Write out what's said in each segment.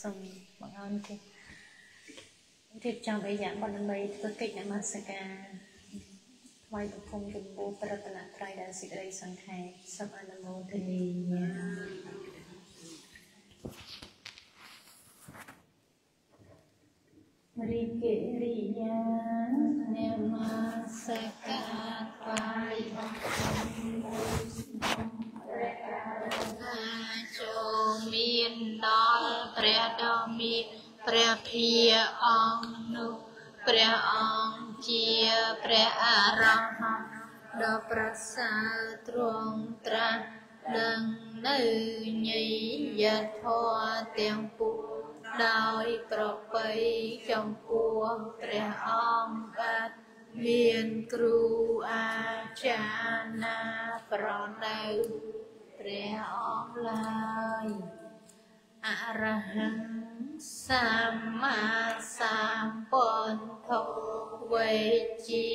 សូមបងអរគុណរៀបចំអីយ៉ាងបងដើម្បីធ្វើកិច្ចនមស្ការថ្វាយបង្គំចំពោះប្រតនត្រ័យដែលសេចក្តីសង្ខេបសូមអនុមោទនីរីកេរិយានមស្ការថ្វាយបង្គំព្ព្រះភិយអង្គនោះព្រះអង្គជាព្រះអរហន្តដ៏ប្រសើរទ្រង់ត្រាស់ដឹងនៅញយធម៌ទាំងពួងដោយប្រពៃចំពោះព្រះអង្គបាត់មានគ្រូអាចារ្យណាប្រដៅព្រះអង្គឡើយអរហង្គ សម្មាសម្ពុទ្ធោវេជា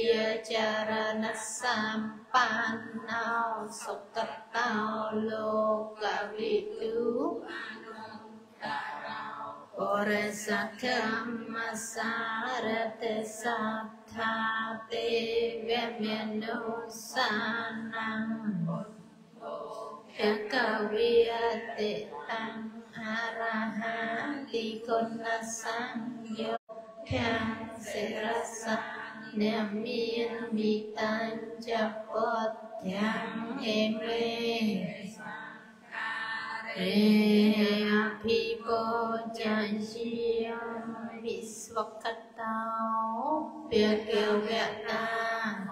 ចរណសម្បណ្ណោសុគតោលោកវិទូបរិសកម្មសារតិសត្ថាទេវមនុសានំភគវិយតិតាំងអរហន្តិគុណសង្ឃយោខាសិរសៈអ្នកមានវិតានចពតទាំងអេមេអេអភិពោចាជាវិស្វកតោពាកេវតា ត្រឹមទេកោអាកាលេកោអេហេបាសេកោអោបានយោបាមុណៃយោពេលណៃយោអញ្ចរិក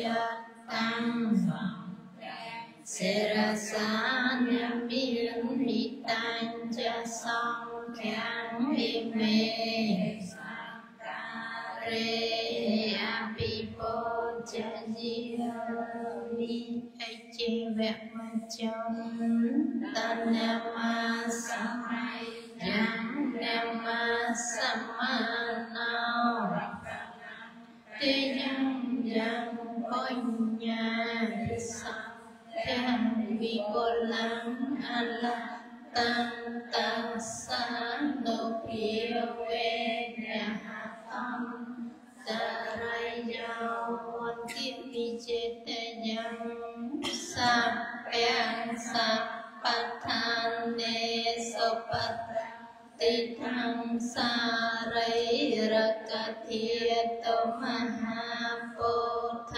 ញតាំងសេរសានមានមិតាំងចសង្ឃាំវិមេសការេអភិពោជជាវិអិជីវៈមជ្ជំតនមាស ម័យយ៉ាងនមាសមណោទេយ៉ាងយ៉ាងបញ្ញាសទាំងវិកលំអលតាំតសានុភាវេនហតំ សបដ្ឋានេសុបត្តតិថੰសារិរកធាតមហាពុទ្ធ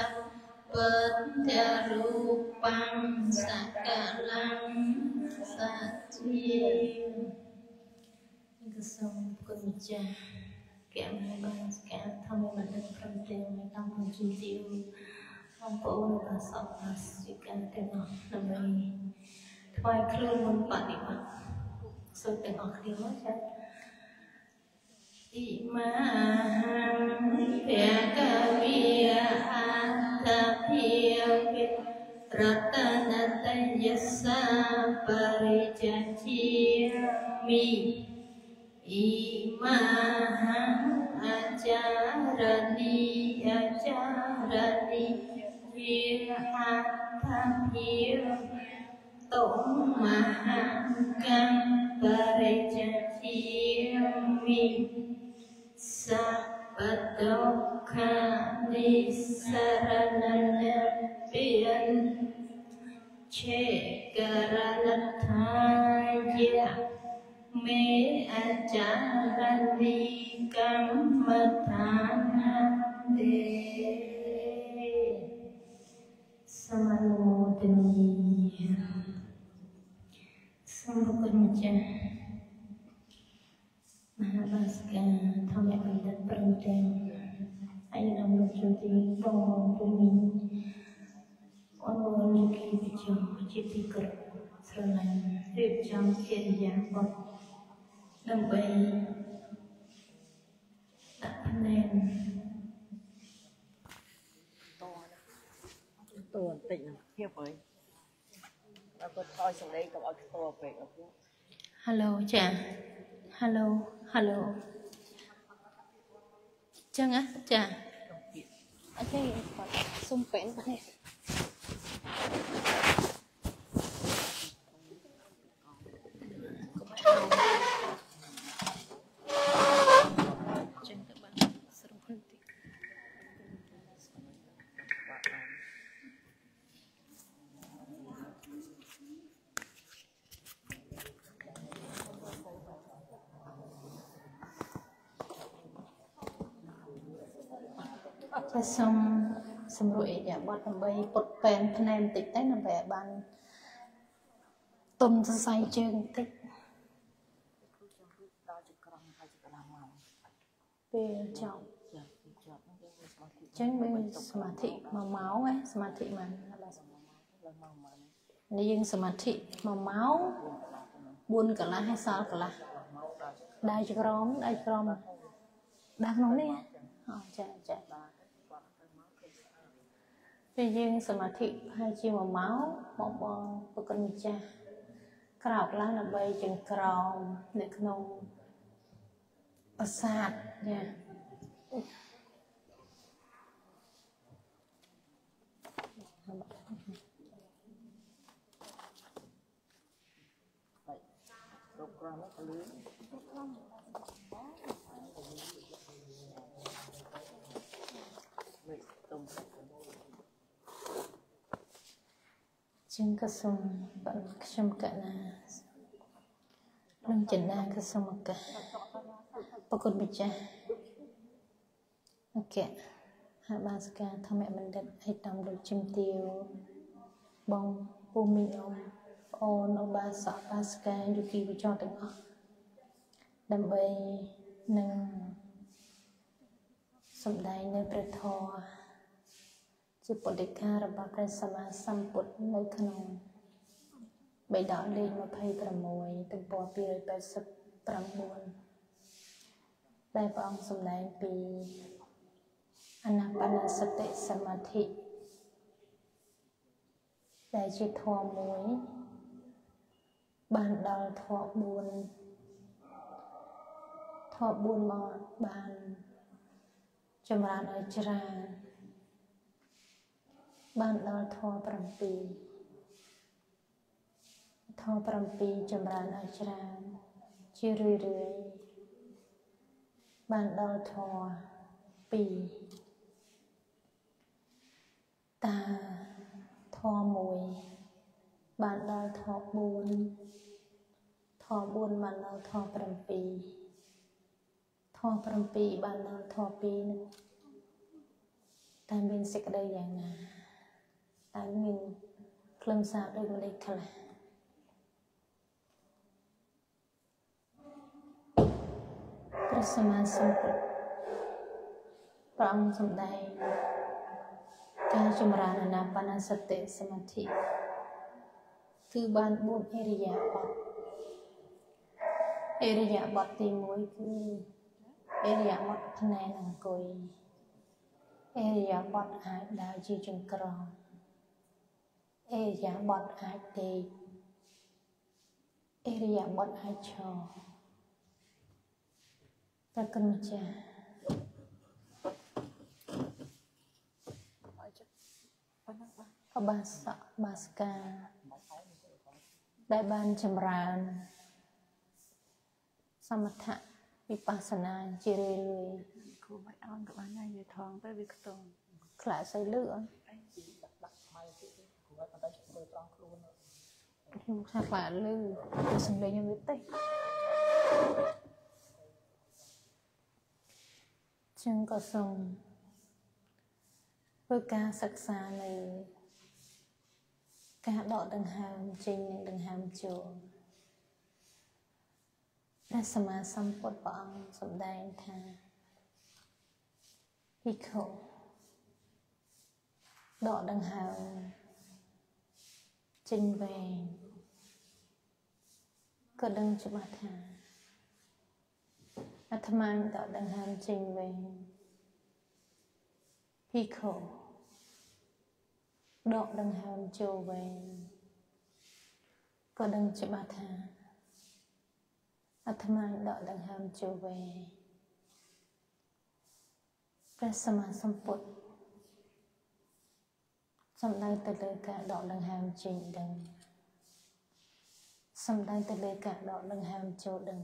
ពុទ្ធរូបង្សកលំសទ្ធាគឺសូមគុណចាស់គណៈបានស្កាធម្មបណ្ឌិតព្រមទាំងនៅតាមជំទាវបងប្អូនរបស់សពអាសិកាទាំងអស់ដើម្បី ថ្វាយខ្លួនមុនបដិបត្តិសូមទាំងអស់គ្នាមកចា៎អ៊ីម៉ាហំភកវិអន្តភិវិរតនតយសាបរិជជាមីអ៊ីម៉ាហំអាចារនីអាចារនីវិហត្ថភិតុមហាកម្មបរិជជាមីសពតុខានិសរណនពិនឆេករណថាយៈ មេអចារនីកម្មដ្ឋានទេ សូមគុណម្ចាស់មហាបាសកាធម្មបណ្ឌិតព្រមទាំងឯកឧត្តមលោកជំទាវបងពុំមីអរគុណយគីវិជ្ជាជាទីគោរពស្រឡាញ់រៀបចំអិរិយាបថដើម្បីដាក់ភ្នែនតួបន្តិចនឹងភាពហើយ Hello ចា Hello Hello ចឹងណាចាអូខេគាត់សុំពេននេះចឹងទៅបានស្រួលតិច ចាសូមសម្រួលអិយាបថដើម្បីពុតពេនភ្នែនបន្តិចទៅដើម្បីឲ្យបានទុនសរសៃជើងបន្តិចដល់ជាក្រុមហើយជាកន្លះម៉ោងពេលចប់ចាពីចប់ហ្នឹងយើងមានសមាធិអញ្ចឹងមានសមាធិ1ម៉ោងណាសមាធិមិនបាទដល់ម៉ោងម៉ោងនេះយើងសមាធិ1ម៉ោង4កន្លះហើយសល់កន្លះម៉ោងដល់ដៃក្រមដៃក្រមដើរក្នុងនេះហ៎អូចាចា ដល់គាត់ទៅមកគឺស្អាត ពេលយើងសមាធិប្រហែលជា1ម៉ោងបងបងប្រគុណម្ចាស់ក្រោកឡើងដើម្បីចង្ក្រមនៅក្នុងប្រាសាទចាហើយគ្រប់ក្រុមហ្នឹងក៏លឿនមិនទុំ ជាងក៏សូមបានខ្ញុំកណានឹងចិន្តាក៏សូមឱកាសប្រគុណម្ចាស់អូខេហើយបានសកាធម្មបណ្ឌិតឯកតំដូចជំទាវបងពូមីងអ៊ំអូនអបាសកបាសកាយូគីវិចរទាំងអស់ដើម្បីនឹងសំដែងនៅព្រះធម៌ ជាពុទ្ធិការបស់ព្រះសម្មាសម្ពុទ្ធនៅក្នុងបេដកលេខ26ទំព័រ289ដែលព្រះអង្គសម្ដែងពីអនាបនសតិសមាធិដែលជាធម៌មួយ បានដល់ធម៌4ធម៌4មកបានចម្រើនឲ្យច្រើន បានដល់ធម៌7ធម៌7ចម្រើនឲ្យច្រើនជារឿយរឿយៗបានដល់ធម៌2តើធម៌1បានដល់ធម៌4ធម៌4បានដល់ធម៌7ធម៌7បានដល់ធម៌2នោះតែមានសេចក្តីយ៉ាងណា តែមានខ្លឹមសារដូចម្លេចខ្លះព្រះសម្មាសម្ពុទ្ធព្រះអង្គសម្ដែងការចម្រើនអាណាបានសតិសមាធិគឺបាន4អរិយាបថអរិយាបថទី1គឺអរិយាបថភ្នែនអង្គុយអរិយាបថអាចដើរជាចង្ក្រម អេរិយាបថអាចដេកអេរិយាបថអាចឈរតែគុណម្ចាស់ហើយចិត្តប៉ុណ្ណឹងបាទអបាសកបាសកាដែលបានចម្រើន សមថៈវិបស្សនាជារឿយរឿយគ្រូមិនអោនក៏បានដែរនិយាយថងទៅវាខ្ទងៗខ្លាចស្អីលឺអត់អីដាក់ដាក់ថ្មី ទៀតគ្រូឲ្យបន្តធ្វើត្រង់ខ្លួនខ្ញុំថាខ្លាចលឺទៅសំឡេងខ្ញុំវាទេចឹងក៏សូមធ្វើការសិក្សានៅការដកដង្ហើមចេញនិងដង្ហើមចូលព្រះសម្មាសម្ពុទ្ធព្រះអង្គសម្ដែងថាភិក្ខុដកដង្ហើម ចេញវែងក៏ដឹងច្បាស់ថាអាត្មាតដង្ហើមចេញវែងពីខោដកដង្ហើមចូលវែងក៏ដឹងច្បាស់ថាអាត្មាដកដង្ហើមចូលវែងព្រះសម្មាសម្ពុទ្ធ សំដៅទៅលើការដកដង្ហើមចេញដឹងសំដៅទៅលើការដកដង្ហើមចូលដឹង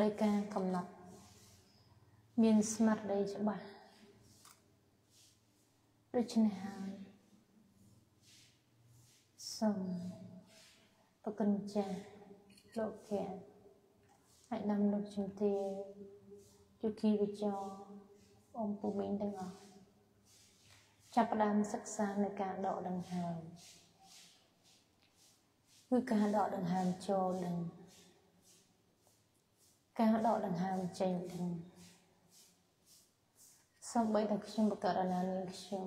ដោយការកំណត់មានស្មារតីច្បាស់ដូច្នេះហើយសូមប្រគិនចាស់លោកជាហើយនាំលោកជំទាវជគីវិចរអមពុមីងទាំងអស់ ចាប់ផ្ដើមសិក្សានៅការដកដង្ហើមគឺការដកដង្ហើមចូលនឹងការដកដង្ហើមចេញនឹងសំបីតែខ្ញុំបករណានាងខ្ញុំ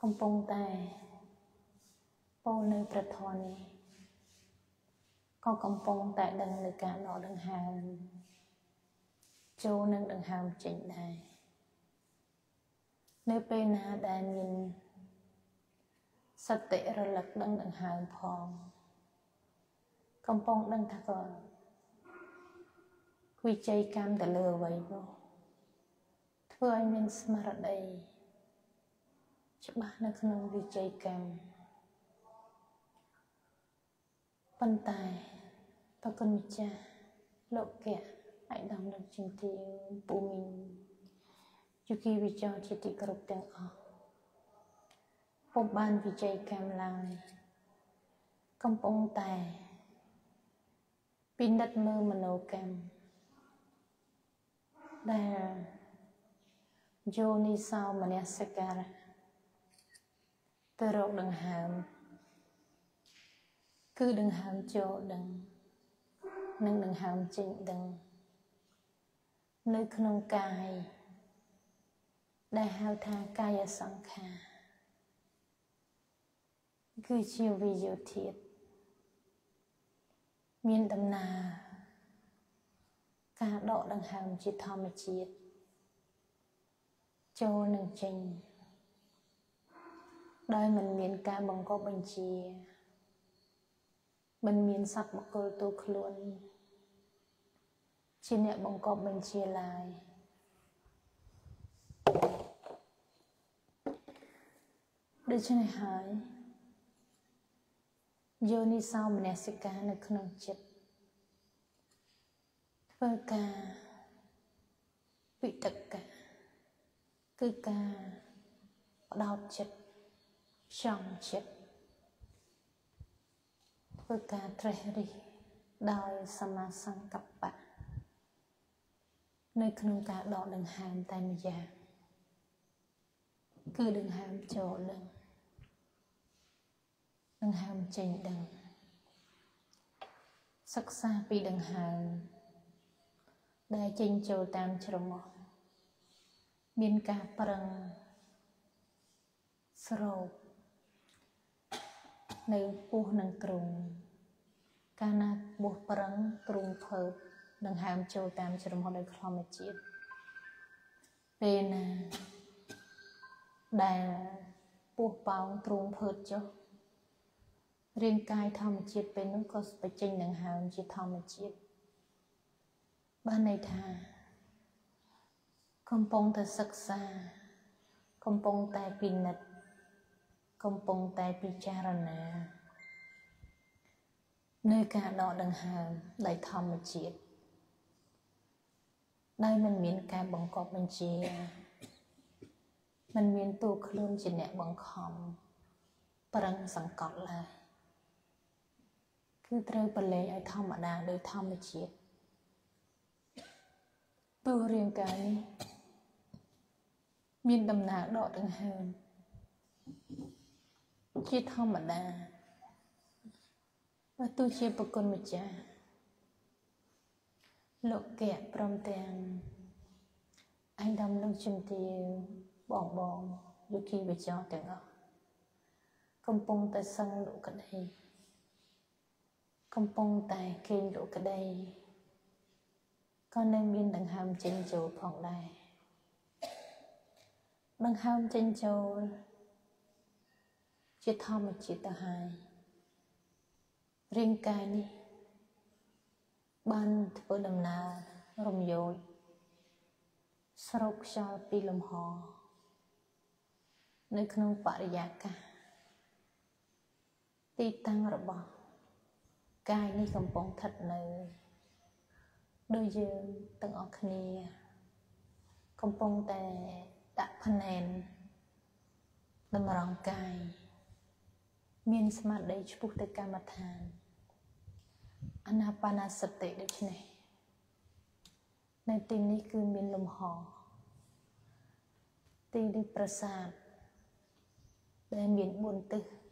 កំពុងតែពោលនៅប្រធននេះក៏កំពុងតែដឹងនៅការដកដង្ហើមចូលនឹងដង្ហើមចេញដែរ នៅពេលណាដែលមានសតិរលឹកដឹងដង្ហើមផង កំពុងដឹងថាក៏វិជ័យកម្មទៅលើអ្វីនោះធ្វើឲ្យមានស្មារតីច្បាស់នៅក្នុងវិជ័យកម្មប៉ុន្តែប្រគុណម្ចាស់លោកៈអាយដំលោកជំទាវពូមីង យុគីវិចរជាទីគោរពទាំងអស់ពុំបានវិជ័យកម្មឡើយកំពុងតែពិនិត្យមើលមនោកម្មដែលយោនិសោមនសិការៈទៅរកដង្ហើមគឺដង្ហើមចូលដឹងនិងដង្ហើមចេញដឹង នៅក្នុងកាយ ដែលហៅថាកាយសង្ខារគឺជាវិយោធាតមានដំណើរការដកដង្ហើមជាធម្មជាតិចូលនឹងចេញដោយមិនមានការបង្កប់បញ្ជាមិនមានសត្វបកុលទូខ្លួន ជាអ្នកបង្កប់បញ្ជាឡើយ ដូច្នេះហើយយោនិសោមនសិកានៅក្នុងចិត្តធ្វើការវិតកៈគឺការបដោតចិត្តផ្ចំចិត្តធ្វើការត្រេះរិះដោយសមាសង្កប្បៈនៅក្នុងការដកដង្ហើមតែម្យ៉ាងគឺដង្ហើមចូលដឹង ដង្ហើមចេញដឹង សិក្សាពីដង្ហើមដែលចេញចូលតាមច្រមុះមានការប្រឹងស្រោបនៅពោះនិងទ្រុងកាលណាបោះប្រឹងទ្រុងភើបនឹងហើមចូលតាមច្រមុះដោយធម្មជាតិពេលណាដែលពោះប៉ោងទ្រូងភើតចុះ រាងកាយធម្មជាតិពេលនោះក៏បញ្ចេញនឹងហើមជាធម្មជាតិបានន័យថា កំពុងតែសិក្សា កំពុងតែពិនិត្យកំពុងតែពិចារណានៅការដកដង្ហើមដោយធម្មជាតិដោយមិនមានការបង្កប់បញ្ជាមិនមានតួខ្លួនជាអ្នកបង្ខំប្រឹងសង្កត់ឡើយ គឺត្រូវបលែងឲ្យធម្មតាដោយធម្មជាតិតួរាងកាយនេះមានដំណើរដកដង្ហើមជាធម្មតាបើទោះជាប្រគុណម្ចាស់លោកកែព្រមទាំងឯកឧត្តមលោកជំទាវបងបងយុគីវិចរទាំងអស់កំពុងតែសឹងលក់ក្តី កំពុងតែគេងលក់ក្តីក៏នៅមានដង្ហើមចេញចូលផងដែរដង្ហើមចេញចូលជាធម្មជាតិទៅហើយរាងកាយនេះបានធ្វើដំណើររំយោចស្រូបខ្យល់ពីលំហ នៅក្នុងបរិយាកាសទីតាំងរបស់ កាយនេះកំពុងស្ថិតនៅដោយយើងទាំងអស់គ្នា កំពុងតែដាក់ភ្នែនតម្រង់កាយមានស្មារតីឆ្ពោះទៅកម្មដ្ឋានអនាបានាសតិដូចនេះនៅទីនេះគឺមានលំហទីនេះប្រាសាទដែលមាន4ទិសខ្យ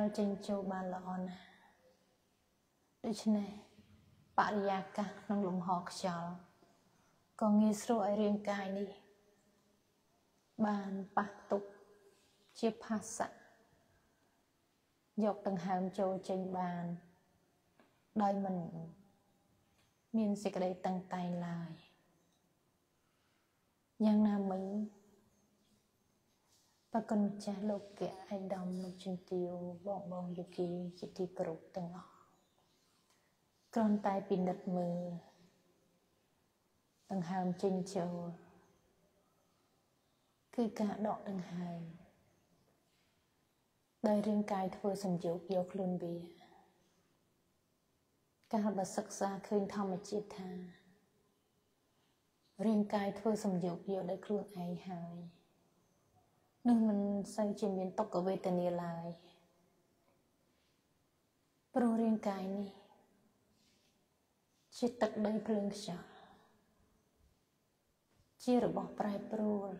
ល់ចេញចូលបានល្អណាស់ដូច្នេះបរិយាកាសក្នុងលំហខ្យល់ក៏ងាយស្រួលឲ្យរាងកាយនេះ បានប៉ះទប់ជាភាសៈយកដង្ហើមចូលចេញបានដោយមិនមានសេចក្តីតឹងតែងឡើយយ៉ាងណាមិញ បកុនចាស់លោកកែអៃដាមលោកជំទាវបងបងយូគីជាទីគោរពទាំងអស់គ្រាន់តែពិនិត្យមើលដង្ហើមចេញចូលគឺការដកដង្ហើមដោយរាងកាយធ្វើសម្យោគយកខ្លួនវាកាលបើសិក្សាឃើញធម្មជាតិថារាងកាយធ្វើសម្យោគយកដោយខ្លួនឯងហើយ នឹងមិនសូវជាមានទុក្ខវេទនាឡើយព្រោះរាងកាយនេះជាទឹកដីភ្លើងខ្យល់ជារបស់ប្រែប្រួល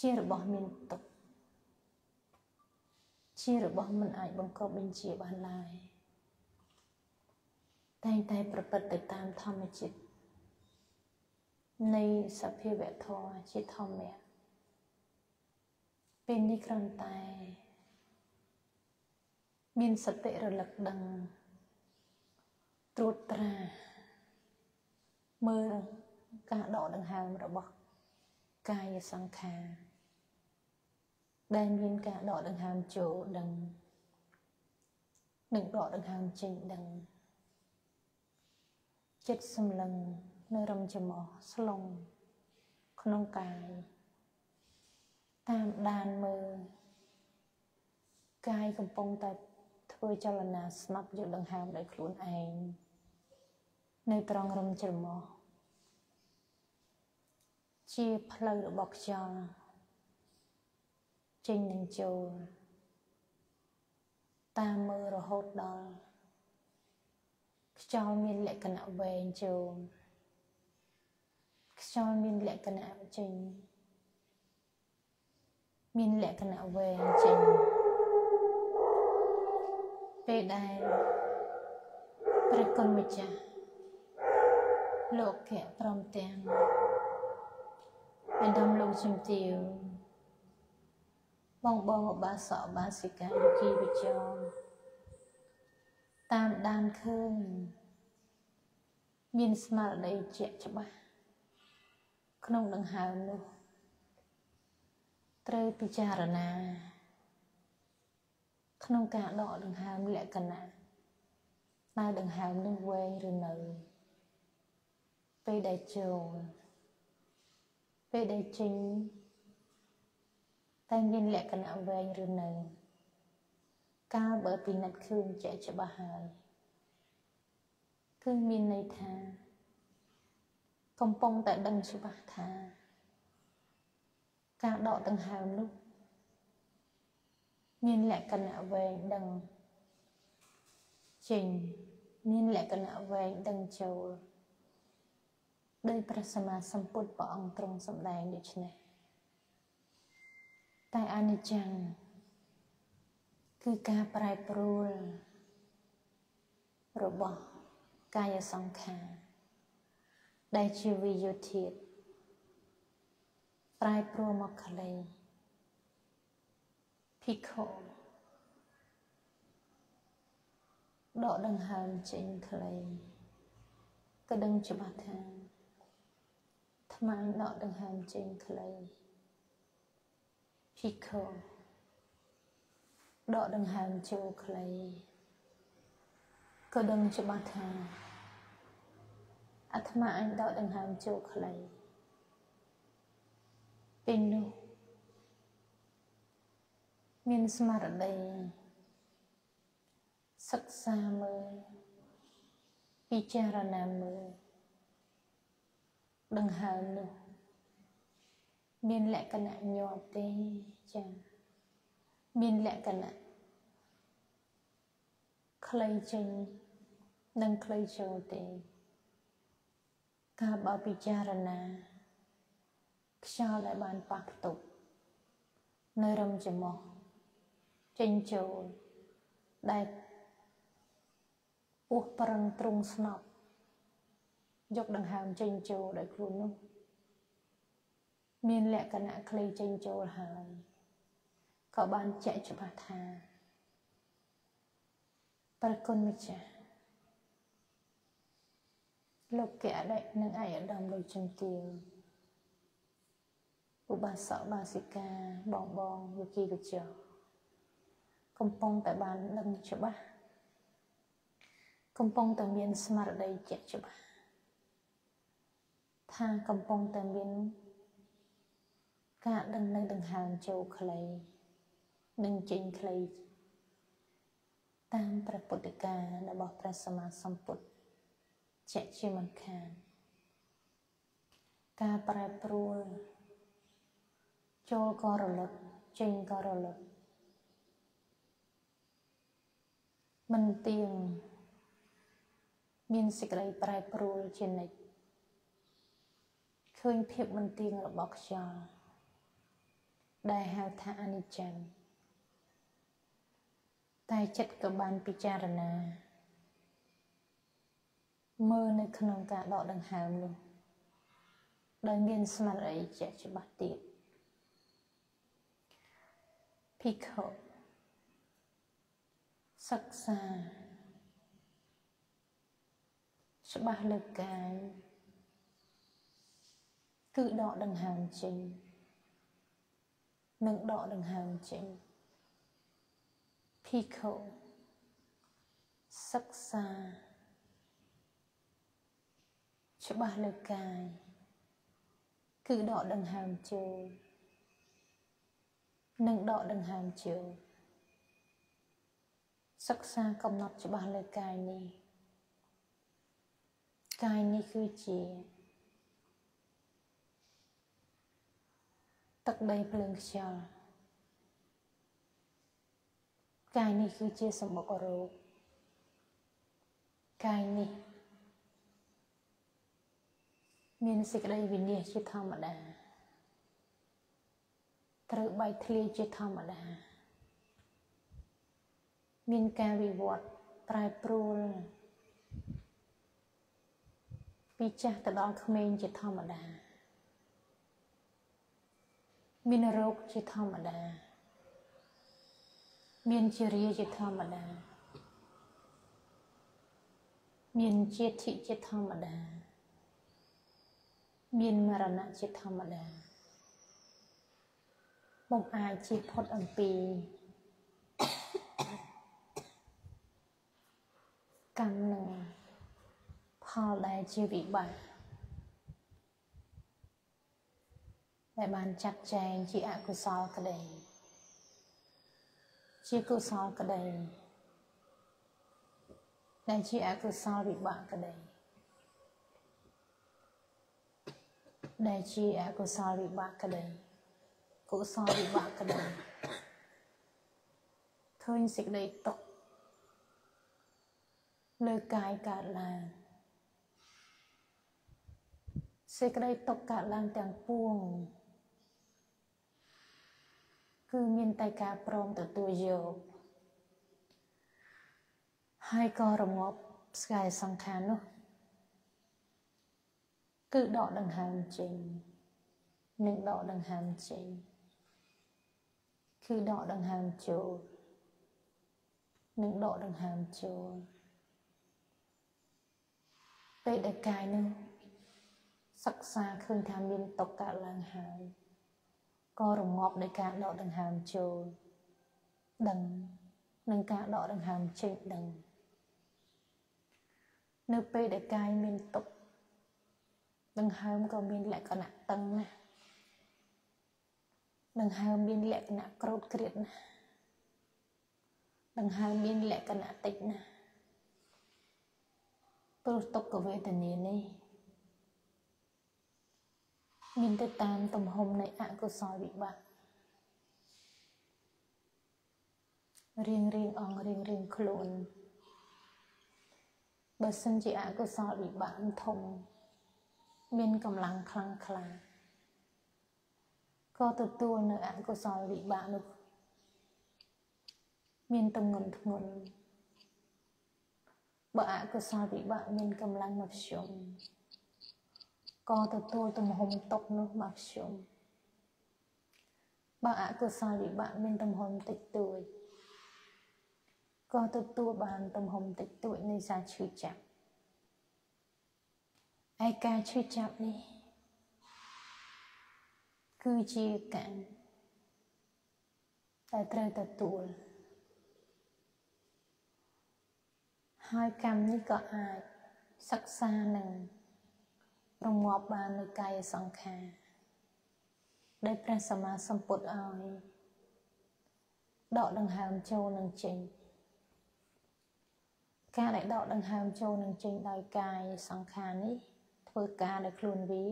ជារបស់មានទុក្ខជារបស់មិនអាចបង្កប់បញ្ជាបានឡើយតែងតែប្រព្រឹត្តទៅតាមធម្មជាតិ នៃសភាវៈធម៌ជាធម្មៈពេលនេះគ្រាន់តែ មានសតិរលឹកដឹងត្រួតត្រា មើលការដកដង្ហើមរបស់កាយសង្ខារដែលមានការដកដង្ហើមចូលដឹងនិងដកដង្ហើមចេញដឹងចិត្តសម្លឹង នៅរំចំអស់ស្លងក្នុងកាយតាមដានមើលកាយកំពុងតែធ្វើចលនាស្នាប់យកដង្ហើមដោយខ្លួនឯងនៅត្រង់រំច្រមុះជាផ្លូវរបស់ខ្យល់ចេញនឹងចូលតាមមើលរហូតដល់ខ្យល់មានលក្ខណៈវែងចូល ខ្យល់មានលក្ខណៈចេញមានលក្ខណៈវែងចេញពេលដែលព្រះគុណម្ចាស់លោកភៈព្រមទាំងអាដាមលោកជំទាវបងបងឧបាសកឧបាសិកាយគីវិជរតាមដានឃើញមានស្មារតីជាក់ច្បាស់ ក្នុងដង្ហើមនោះត្រូវពិចារណា ក្នុងការដកដង្ហើមលក្ខណៈតើដង្ហើមនឹងវែងឬនៅពេលដែលចូលពេលដែលចេញតែមានលក្ខណៈវែងឬនៅកាលបើពិនិត្យឃើញជាក់ច្បាស់ហើយគឺមានន័យថា កំពុងតែដឹងច្បាស់ថា ការដកដង្ហើមនោះមានលក្ខណៈវែងដឹងចេញមានលក្ខណៈវែងដឹងចូលដោយព្រះសម្មាសម្ពុទ្ធព្រះអង្គទ្រង់សម្ដែងដូច្នេះតែអនិច្ចំគឺការប្រែប្រួលរបស់កាយសង្ខារ ដែលជាវិយុធាតប្រែប្រួលមកខ្លីភិក្ខុដកដង្ហើមចេញខ្លីក៏ដឹងច្បាស់ថាថ្មដកដង្ហើមចេញខ្លីភិក្ខុដកដង្ហើមចូលខ្លីក៏ដឹងច្បាស់ថា អាត្មាអញដកដង្ហើមចូលខ្លីពេលនោះមានស្មារតីសិក្សាមើលពិចារណាមើលដង្ហើមនោះមានលក្ខណៈញាប់ទេចា៎មានលក្ខណៈខ្លីចេញនិងខ្លីចូលទេ ការបើពិចារណាខ្យល់ដែលបានប៉ះផ្ទុកនៅរំច្រមុះចេញចូលដែលពោះប្រឹងទ្រង់ស្នប់យកដង្ហើមចេញចូលដោយខ្លួននោះ មានលក្ខណៈខ្លីចេញចូលហើយក៏បានជាក់ច្បាស់ថាប្រគុណម្ចាស់ លោកកៈដែលនឹងអាយឧត្តមលោកជំទាវឧបាសកបាសិកាបងបងវិគីវិជ្ជាកំពុងតែបានដឹងច្បាស់កំពុងតែមានស្មារតីជាក់ច្បាស់ថាកំពុងតែមានការដឹងនៅដង្ហើមចូលខ្លីនិងចេញខ្លីតាមព្រះពុទ្ធការរបស់ព្រះសម្មាសម្ពុទ្ធ ជាក់ជាមិនខាន ការប្រែប្រួល ចូលក៏រលឹកចេញក៏រលឹកមិនទៀងមានសេចក្តីប្រែប្រួលជានិច្ចឃើញភាពមិនទៀងរបស់ខ្យល់ដែលហៅថាអនិច្ចំតែចិត្តក៏បានពិចារណា មើលនៅក្នុងការដកដង្ហើមនោះដោយមានស្មារតីជាក់ច្បាស់ទៀតភិក្ខុសិក្សាច្បាស់លើកាយគឺដកដង្ហើមចេញនិងដកដង្ហើមចេញភិក្ខុសិក្សា ច្បាស់លើកាយគឺដកដង្ហើមចូលនិងដកដង្ហើមចូលសិក្សាកំណត់ច្បាស់លើកាយនេះកាយនេះគឺជាទឹកដីភ្លើងខ្យល់កាយនេះគឺជាសម្បុករោគកាយនេះ មានសេចក្តីវិនិច្ឆ័យជាធម្មតាត្រូវបែកធ្លាយជាធម្មតា មានការវិវត្តប្រែប្រួលពីចាស់ទៅដល់ក្មេងជាធម្មតា មានរោគជាធម្មតា មានជារាជាធម្មតា មានជាធិជាធម្មតា មានមរណៈជាធម្មតាបំអាចជាផុតអំពីកម្មនឹងផលដែលជាវិបាកដែលបានចាត់ចែងជាអកុសលក្តី ជាកុសលក្តីដែលជាអកុសលវិបាកក្តី ដែលជាអកុសលវិបាកក្តីកុសលវិបាកក្តីឃើញសេចក្តីទុកលើកាយកើតឡើងសេចក្តីទុកកើតឡើងទាំងពួង គឺមានតែការព្រមទទួលយកហើយក៏រងាប់ស្កាយសង្ខារនោះ គឺដកដង្ហើមចេញនិងដកដង្ហើមចេញគឺដកដង្ហើមចូលនិងដកដង្ហើមចូលពេលដែលកាយនោះសិក្សាឃើញថាមានតុកកើតឡើងហើយក៏រងាប់ដោយការដកដង្ហើមចូលដឹងនិងការដកដង្ហើមចេញដឹងនៅពេលដែលកាយមានតុក ដង្ហើមក៏មានលក្ខណៈតឹងណាស់ដង្ហើមមានលក្ខណៈក្រោតក្រៀតណាស់ដង្ហើមមានលក្ខណៈតិចណាស់ព្រោះទុក្ខវេទនានេះមានទៅតាមទំហំនៃអកុសលវិបាករៀងរៀងអងរៀងរៀងខ្លួនបើសិនជាអកុសលវិបាកធំ មានកម្លាំងខ្លាំងក្លាក៏ទទួលនៅអកុសលវិបាកនោះ មានទម្ងន់ធ្ងន់បើអកុសលវិបាកមានកម្លាំងមធ្យមក៏ទទួលទំហំຕົកនោះមកខ្ញុំបើអកុសលវិបាកមានទំហំតិចតួចក៏ទទួលបានទំហំតិចតួចនៃសារឈឺចាប់ ឯការឈឺចាប់នេះ គឺជាកម្មដែលត្រូវទទួលហើយកម្មនេះក៏អាចសិក្សានឹងរងាប់បាននៅកាយសង្ខារដែលព្រះសម្មាសម្ពុទ្ធឲ្យដកដង្ហើមចូលនិងចេញការដែលដកដង្ហើមចូលនិងចេញដោយកាយសង្ខារនេះ ធ្វើការដោយខ្លួនវា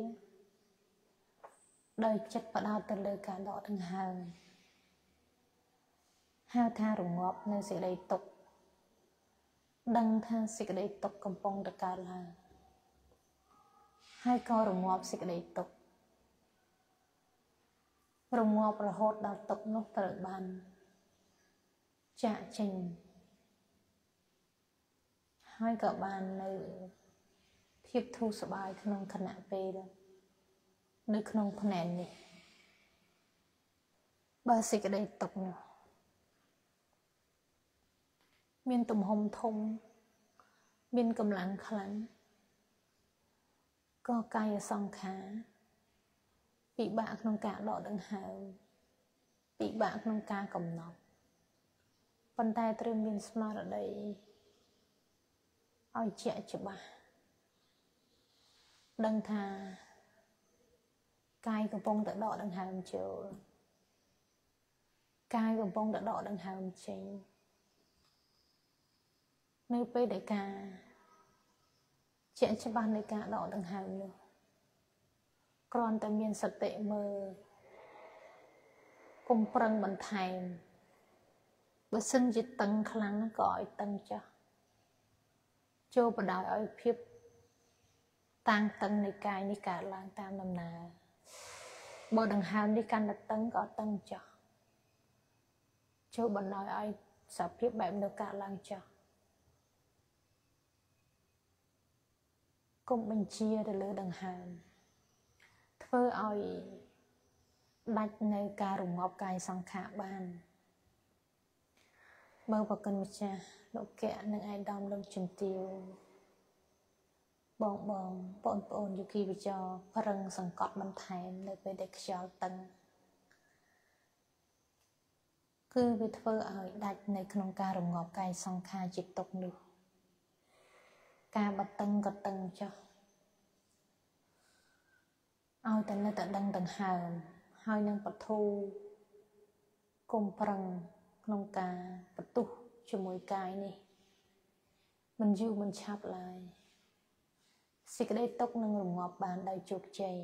ដោយចិត្តផ្ដោតទៅលើការដកដង្ហើមហៅថារងាប់នៅសេចក្តីទុក្ខដឹងថាសេចក្តីទុក្ខកំពុងតែកើតឡើងហើយក៏រងាប់សេចក្តីទុក្ខរងាប់រហូតដល់ទុក្ខនោះត្រូវបានចាក់ចេញហើយក៏បាននៅ ភាពធូរស្បើយក្នុងខណៈពេលនៅក្នុងភ្នែននេះបើសេចក្តីទុក្ខនោះមានទំហំធំ មានកម្លាំងខ្លាំងក៏កាយសង្ខារពិបាកក្នុងការដកដង្ហើមពិបាកក្នុងការកំណត់ប៉ុន្តែត្រូវមានស្មារតីឲ្យជាក់ច្បាស់ ដឹងថាកាយកំពុងតែដកដង្ហើមចូលកាយកំពុងតែដកដង្ហើមចេញនៅពេលដែលការជាក់ច្បាស់នៃការដកដង្ហើមនោះគ្រាន់តែមានសតិមើលកុំប្រឹងបន្ថែមបើសិនជាតឹងខ្លាំងក៏ឲ្យតឹងចុះចូលបដ ாய் ឲ្យភាព តាំងតឹងនៃកាយនេះកើតឡើងតាមដំណើរបើដង្ហើមនេះកាន់តែតឹងក៏តឹងចុះចូលបណ្ដោយឲ្យសភាពបែបនោះកើតឡើងចុះកុំបញ្ជាទៅលើដង្ហើមធ្វើឲ្យដាច់នៅការរងាប់កាយសង្ខារបានបើប្រកិនម្ចាស់លោកកៈនិងឯកឧត្តមលោកជំទាវ បងបងបងប្អូនយុគីវិចរប្រឹងសង្កត់បន្ថែមនៅពេលដែលខ្យល់តឹងគឺវាធ្វើឲ្យដាច់នៅក្នុងការរងាប់កាយសង្ខារជាទុកនោះការបតឹងក៏តឹងចុះឲ្យតែនៅតែដឹងដង្ហើមហើយនឹងបធូគុំប្រឹងក្នុងការបទុះជាមួយកាយនេះមិនយូរមិនឆាប់ឡើយ សេចក្តីទុកនឹងរងាប់បានដោយជោគជ័យ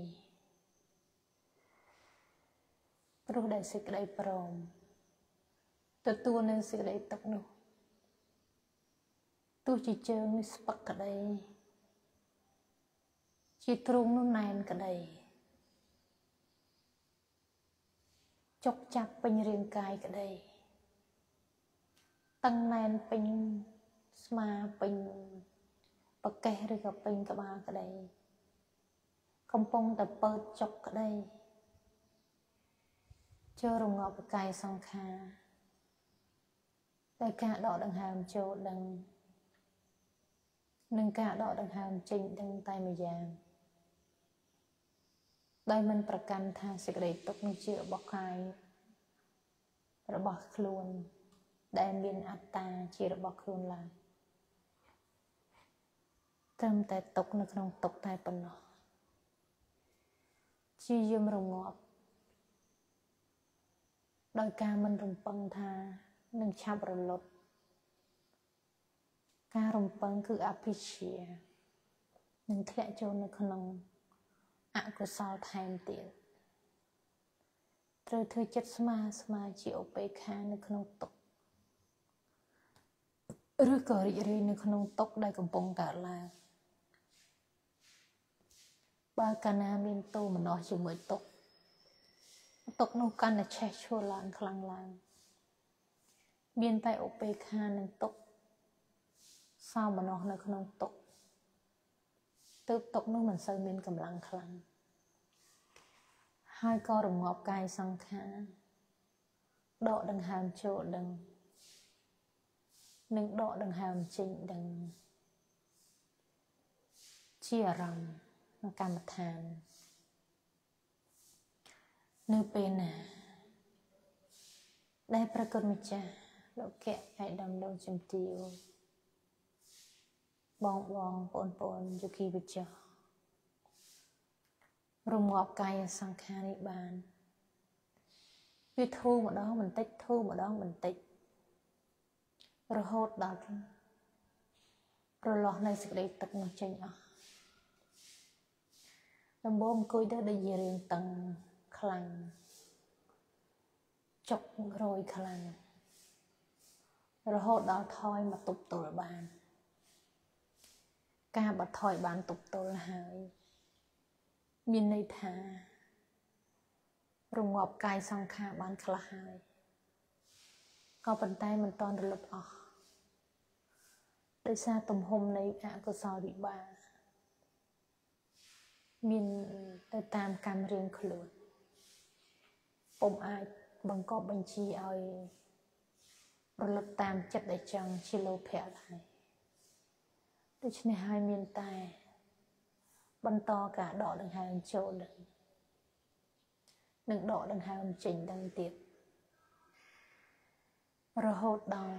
ព្រោះដែលសេចក្តីព្រមទទួលនៅសេចក្តីទុកនោះទោះជាជើងនេះស្ពឹកក្តីជាទ្រូងនោះណែនក្តីចុកចាប់ពេញរាងកាយក្តីតឹងណែនពេញស្មាពេញ ប្រកេះឬក៏ពេញក្បាលក្តី កំពុងតែពើចុកក្តីចូលរងាប់កាយសង្ខារដោយការដកដង្ហើមចូលដឹងនិងការដកដង្ហើមចេញដឹងតែម្យ៉ាងដោយមិនប្រកាន់ថាសេចក្តីទុកនេះជារបស់កាយរបស់ខ្លួន ដែលមានអត្តាជារបស់ខ្លួនឡើយ ត្រឹមតែទុកនៅក្នុងទុកតែប៉ុណ្ណោះជាយមរងាប់ដោយការមិនរំពឹងថានឹងឆាប់រលត់ការរំពឹងគឺអភិជានឹងធ្លាក់ចូលនៅក្នុងអកុសលថែមទៀតត្រូវធ្វើចិត្តស្មាស្មាជាឧបេក្ខានៅក្នុងទុក្ខឬក៏រីករាយនៅក្នុងទុក្ខដែលកំពុងកើតឡើង បើកាលណាមានទោមនស្សជាមួយទុក្ខទុក្ខនោះកាន់តែឆេះឈួលឡើងខ្លាំងឡើងមានតែឧបេក្ខានិងទុក្ខសោមនស្សនៅក្នុងទុក្ខទើបទុក្ខនោះមិនសូវមានកម្លាំងខ្លាំងហើយក៏រងាប់កាយសង្ខារដកដង្ហើមចូលដឹងនិងដកដង្ហើមចេញដឹងជាអារម្មណ៍ កម្មដ្ឋាន នៅពេលណា ដែលប្រគុណម្ចាស់លោកៈឯដំលោកជំទាវបងបងបងប្អូនយុគីវិជ្ជារងាប់កាយសង្ខារនេះបានវាធូរម្ដងបន្តិចធូរម្ដងបន្តិចរហូតដល់ប្រឡោះនៅសេចក្តីទឹកនោះចេញអស់ ដំបូងអង្គុយទៅដូចជារឿងតឹងខ្លាំងចុករយខ្លាំងរហូតដល់ថយមកទប់ទល់បាន ការបថយបានទប់ទល់ហើយ មានន័យថា រងាប់កាយសង្ខារបានខ្លះហើយក៏ប៉ុន្តែមិនតន់រលត់អស់ដោយសារទំហំនៃអកុសលវិបាក មានទៅតាមកម្មរៀងខ្លួនពុំអាចបង្កប់បញ្ជាឲ្យរលត់តាមចិត្តដែលចង់ជាលោភៈដែរដូច្នេះហើយមានតែ បន្តការដកដង្ហើមចូលដឹងនិងដកដង្ហើមចេញដឹងទៀតរហូតដល់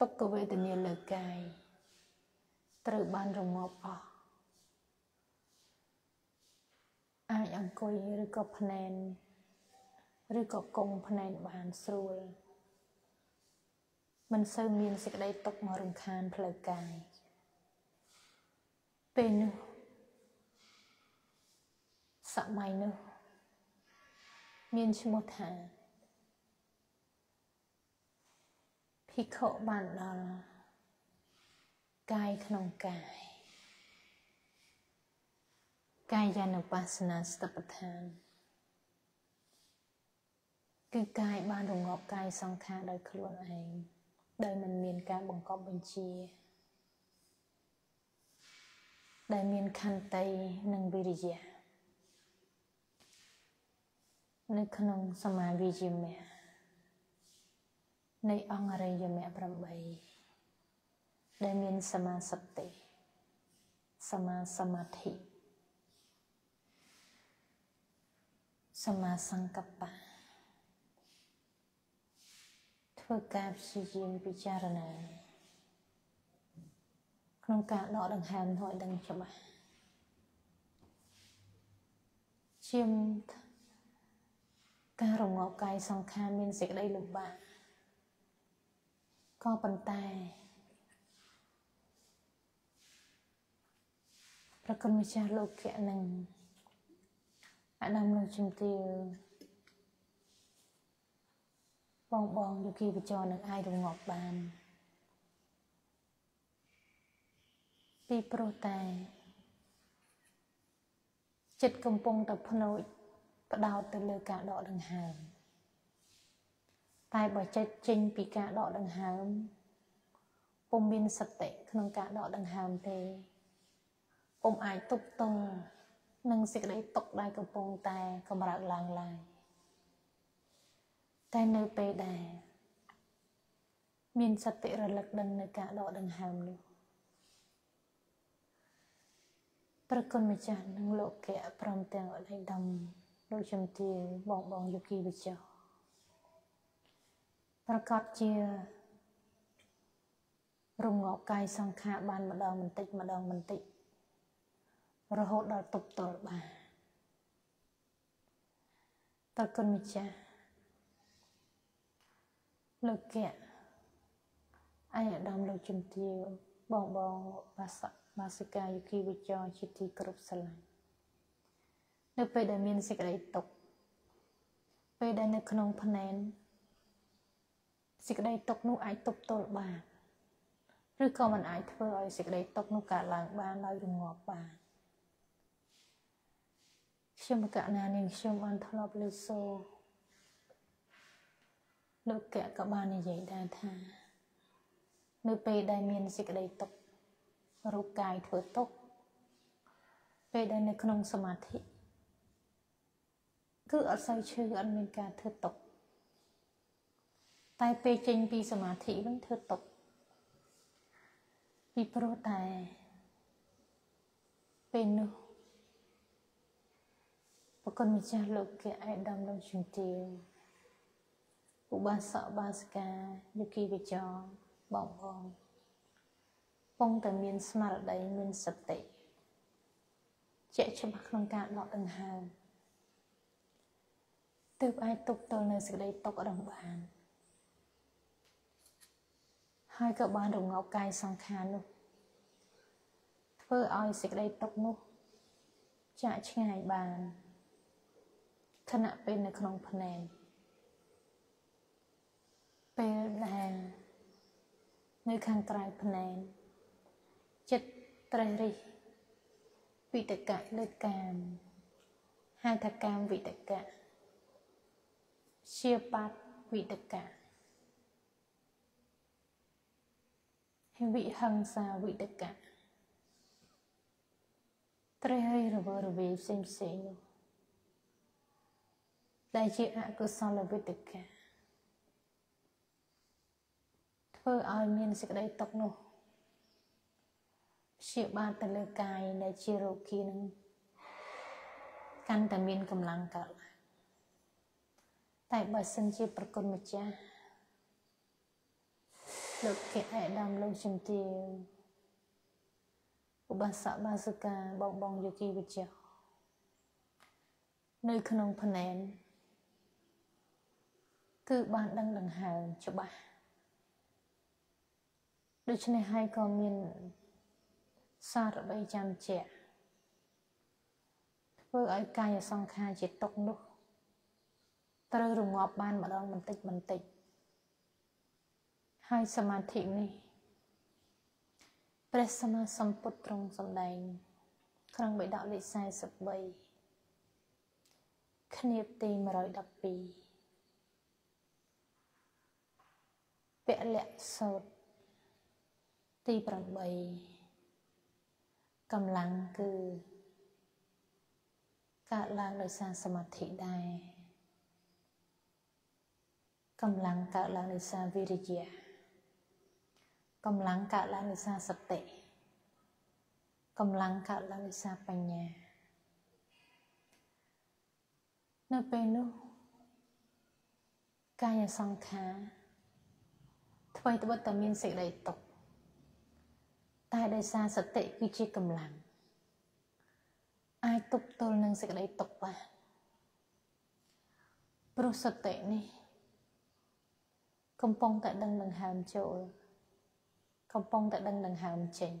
ទុក្ខវេទនាលើកាយត្រូវបានរងាប់អស់ អាចអង្គុយឬក៏ភ្នែនឬក៏កុំភ្នែនបានស្រួលមិនសូវមានសេចក្តីទុកមករំខានផ្លូវកាយពេលនោះសម័យនោះមានឈ្មោះថាភិក្ខុបានដល់កាយក្នុងកាយ កាយានុបស្សនាស្តបដ្ឋានគឺកាយបានរងាប់កាយសង្ខារដោយខ្លួនឯងដោយមិនមានការបង្កប់បញ្ជា ដែលមានខន្តីនិងវិរិយៈនៅក្នុងសមាវិជ្ជាមៈនៃអង្គរិយមៈ8ដែលមានសមាសតិសមាសមាធិ សមាសង្កប្បៈធ្វើការព្យាយាមពិចារណា ក្នុងការដកដង្ហើមឲ្យដឹងច្បាស់ជាមការរងាប់កាយសង្ខារមានសេចក្តីលំបាកក៏ប៉ុន្តែប្រគុណម្ចាស់លោកៈនឹង អាដាមលោកជំទាវបងបងយូគីបចរនឹងអាចរងាប់បានពីព្រោះតែចិត្តកំពុងតែភ្នោចផ្ដោតទៅលើការដកដង្ហើមតែបើចិត្តចេញពីការដកដង្ហើមពុំមានសតិក្នុងការដកដង្ហើមទេពុំអាចទប់ទល់ និងសេចក្តីទុកដែលកំពុងតែកម្រើកឡើងឡើយតែនៅពេលដែលមានសតិរលឹកដឹងនៅការដកដង្ហើមនោះប្រគុណម្ចាស់និងលោកៈព្រមទាំងអតីដំលោកជំទាវបងបងយុគីវិចោប្រកាសជារងាប់កាយសង្ខារបានម្ដងបន្តិចម្ដងបន្តិច រហូតដល់ទប់ទល់បានប្រគុណម្ចាស់លោកៈអាយអាដាមលោកជំទាវបងបងបាសបាសិកាយុគីវិចរជាទីគ្រប់ស្រឡាញ់នៅពេលដែលមានសេចក្តីទុកពេលដែលនៅក្នុងភ្នែនសេចក្តីទុកនោះអាចទប់ទល់បានឬក៏មិនអាចធ្វើឲ្យសេចក្តីទុកនោះកើតឡើងបានដោយរងាប់បាន ខ្ញុំកណានាងខ្ញុំបានធ្លាប់លើសូលោកកក៏បាននិយាយដែរថា នៅពេលដែលមានសេចក្តីទុក្ខរូបកាយធ្វើទុក្ខពេលដែលនៅក្នុងសមាធិគឺអត់សូវឈឺអត់មានការធ្វើទុក្ខតែពេលចេញពីសមាធិវិញធ្វើទុក្ខពីព្រោះតែពេលនោះ បកុនម្ចាស់លោកគេអេដាមលោកជំទាវឧបាសកបាសិកាយុគីវិចរបងបងពងតែមានស្មារតីមានសតិជាក់ច្បាស់ក្នុងការដកដង្ហើមទើបអាចទប់ទល់នៅសេចក្តីទុក្ខរបស់បានហើយក៏បានរងាប់កាយសង្ខារនោះធ្វើឲ្យសេចក្តីទុក្ខនោះចាក់ឆ្ងាយបាន ខណៈពេលនៅក្នុងភ្នែនពេលដែលនៅខាងក្រៅភ្នែនចិត្តត្រេះរិះវិតកៈលើកាមហៅថាកាមវិតកៈជាបាត់វិតកៈវិហង្សាវិតកៈត្រេះរិះរវើរវាយផ្សេងផ្សេងនោះ ដែលជាអកុសលវិតកៈធ្វើឲ្យមានសេចក្តីទុកនោះព្យាបាលទៅលើកាយដែលជារោគីនឹងកាន់តែមានកម្លាំងកើតឡើងតែបើសិនជាប្រគុណម្ចាស់លោកគេអេដាមលោកជំទាវឧបាសកបាសិកាបងបងយោគីវិជ្ជានៅក្នុងភ្នែន គឺបានដឹងដង្ហើមច្បាស់ដូច្នេះហើយក៏មានសារបីចាំជាក់ធ្វើឲ្យកាយសង្ខារជាទុកនោះត្រូវរងាប់បានម្ដងបន្តិចបន្តិចហើយសមាធិនេះព្រះសម្មាសម្ពុទ្ធទ្រង់សម្ដែងក្នុងបិដកលេខ43គ្នាបទី112 ពលៈសោតទី8កម្លាំងគឺកើតឡើងដោយសារសមាធិដែរកម្លាំងកើតឡើងដោយសារវិរិយៈកម្លាំងកើតឡើងដោយសារសតិកម្លាំងកើតឡើងដោយសារបញ្ញា នៅពេលនោះកាយសង្ខារ ថ្មីត្បិតតែមានសេចក្តីទុក្ខតែដោយសារសតិគឺជាកម្លាំងអាចទប់ទល់នឹងសេចក្តីទុក្ខបានព្រោះសតិនេះកំពុងតែដឹងដង្ហើមចូលកំពុងតែដឹងដង្ហើមចេញ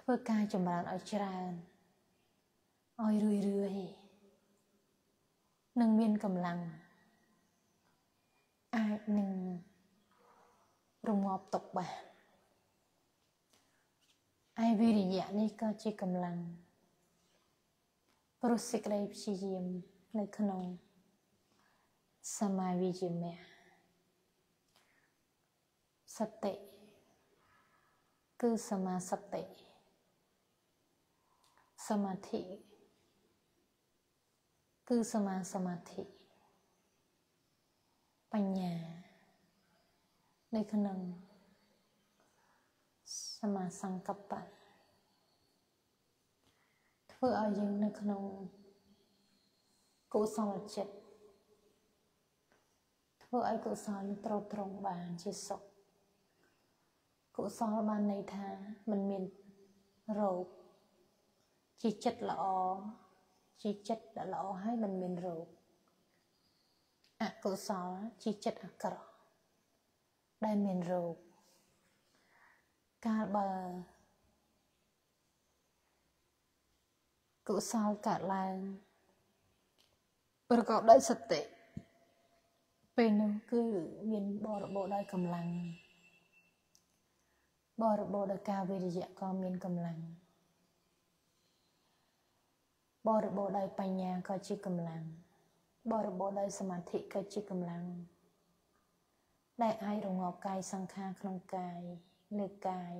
ធ្វើការចម្រើនឲ្យច្រើនឲ្យរឿយរឿយនឹងមានកម្លាំង អាចនឹងរងាប់ទុកបានឯវិរិយៈនេះក៏ជាកម្លាំងព្រោះសេចក្តីព្យាយាមនៅក្នុងសមាវិជ្ជមៈសតិគឺសមាសតិសសមាធិគឺសមាសមាធិ បញ្ញានៅក្នុងសមាសង្កប្បៈធ្វើឲ្យយើងនៅក្នុងកុសលចិត្តធ្វើឲ្យកុសលត្រត្រត្រង់បានជាសុខកុសលបានន័យថាมันមានរោគជាចិត្តល្អជាចិត្តដែលល្អហើយมันមានរោគ អកុសលជាចិត្តអាក្រក់ដែលមានរោគកាលបើកុសលកើតឡើងប្រកបដោយសតិពេលនោះគឺមានបរិបូរដោយកម្លាំងបរិបូរដោយការវិរិយៈក៏មានកម្លាំងបរិបូរដោយបញ្ញាក៏ជាកម្លាំង បរិបូរដោយសមាធិក៏ជាកម្លាំងដែលអាចរងាប់កាយសង្ខារក្នុងកាយលើកាយ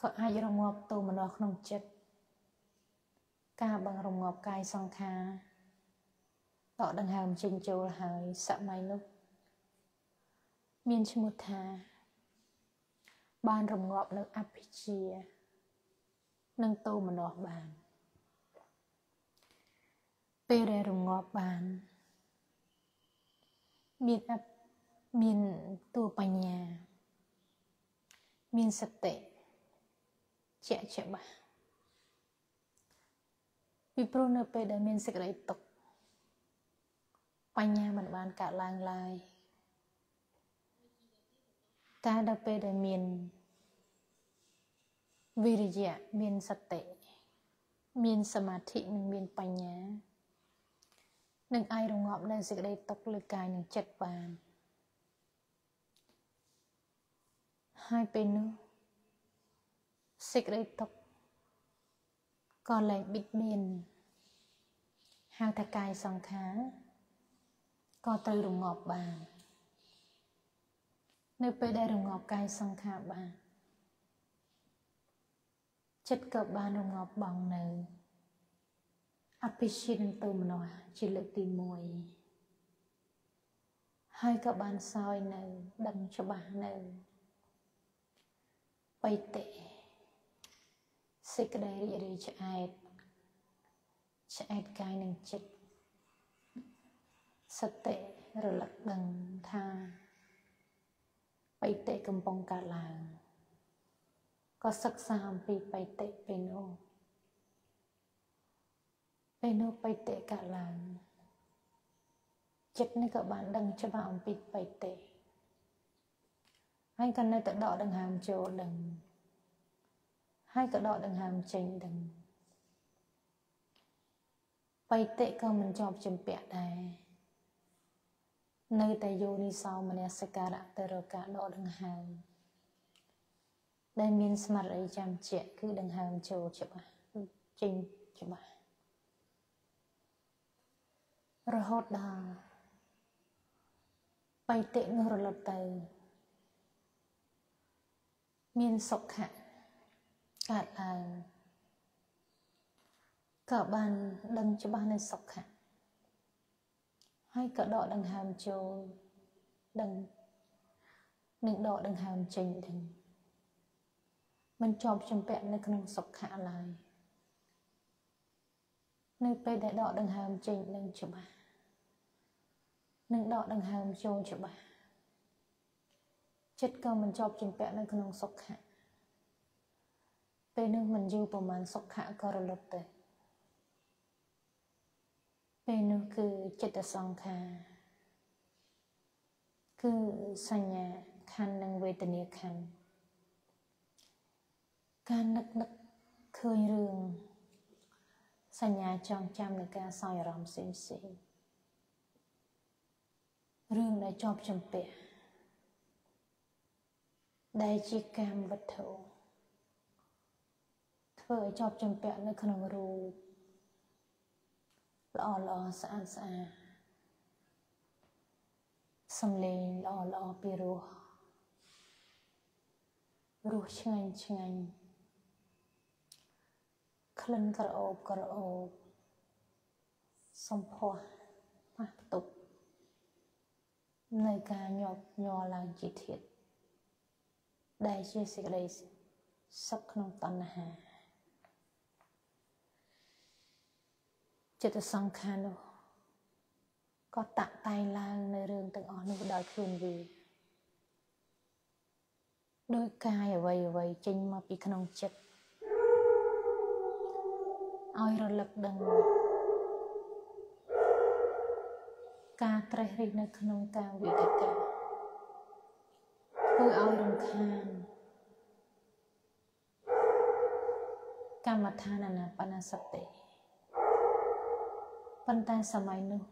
ក៏អាចរងាប់ទោមនស្សក្នុងចិត្តការបង្រងាប់កាយសង្ខារដកដង្ហើមចេញចូលហើយសម័យនោះមានឈ្មោះថា បានរងាប់នៅអភិជា និងទោមនស្សបាន ពេលដែលរងាប់បានមានអមានតួបញ្ញា មានសតិជាក់ច្បាស់ពីព្រោះនៅពេលដែលមានសេចក្តីទុក្ខបញ្ញាមិនបានកើតឡើងឡើយតែដល់ពេលដែលមានវិរិយៈមានសតិមានសមាធិនិងមានបញ្ញា នឹងអាចរងាប់នៅសេចក្តីទុក្ខលើកាយនិងចិត្តបានហើយពេលនោះសេចក្តីទុក្ខក៏លែងបិទបៀនហៅថាកាយសង្ខារក៏ត្រូវរងាប់បាន នៅពេលដែលរងាប់កាយសង្ខារបានចិត្តក៏បានរងាប់បងនៅ អភិជានឹងទៅមនោជាលើកទី1ហើយក៏បានសោយនៅដឹងច្បាស់នៅបៃតេសេចក្តីរីករាយឆ្អែតឆ្អែតកាយនិងចិត្តសតិរលឹកដឹងថាបៃតេកំពុងកើតឡើងក៏សិក្សាអំពីបៃតេពេលនោះ ពេលនោះបៃតេកើតឡើងចិត្តនេះក៏បានដឹងច្បាស់អំពីបៃតេហើយក៏នៅតែដកដង្ហើមចូលដឹងហើយក៏ដកដង្ហើមចេញដឹងបៃតិក៏មិនជាប់ចម្ពាក់ដែរនៅតែយោនិសោមនសិការៈទៅរកការដកដង្ហើមដែលមានស្មារតីចាំជាក់គឺដង្ហើមចូលច្បាស់ចេញច្បាស់ រហូតដល់បៃតិនោះរលត់ទៅ មានសុខៈកើតឡើងក៏បានដឹងច្បាស់នៅសុខៈហើយក៏ដកដង្ហើមចូលដឹងនឹងដកដង្ហើមចេញដឹងមិនជាប់ជំពាក់នៅក្នុងសុខៈឡើយ នៅពេលដែលដកដង្ហើមចេញនឹងច្បាស់នឹងដកដង្ហើមចូលច្បាស់ចិត្តក៏មិនជាប់ជំពាក់នៅក្នុងសុខៈពេលនោះមិនយូរប្រហែលសុខៈក៏រលត់ទៅពេលនោះគឺចិត្តសង្ខារគឺសញ្ញាខណ្ឌនិងវេទនាខណ្ឌការនឹកនឹកឃើញរឿង សញ្ញាចងចាំនៃការសោយអារម្មណ៍ផ្សេងផ្សេងរឿងដែលជាប់ជំពាក់ដែលជាកម្មវត្ថុធ្វើឲ្យជាប់ជំពាក់នៅក្នុងរូបល្អល្អស្អាតស្អាតសំឡេងល្អល្អពីរោះរសឆ្ងាញ់ឆ្ងាញ់ ក្លិនក្រអូបក្រអូបសំភ័សប៉ះផ្ទុកនៃការញាប់ញ័រឡើងជាធាតុដែលជាសេចក្តីសុខក្នុងតណ្ហាចិត្តសង្ខារនោះក៏តាក់តែងឡើងនៅរឿងទាំងអស់នោះដោយខ្លួនវាដោយកាយអ្វីអ្វីចេញមកពីក្នុងចិត្ត ឲ្យរលឹកដឹងការត្រេះរិះនៅក្នុងការវិតកាធ្វើឲ្យរំខានកម្មដ្ឋានអនាបនសតិប៉ុន្តែសម័យនោះ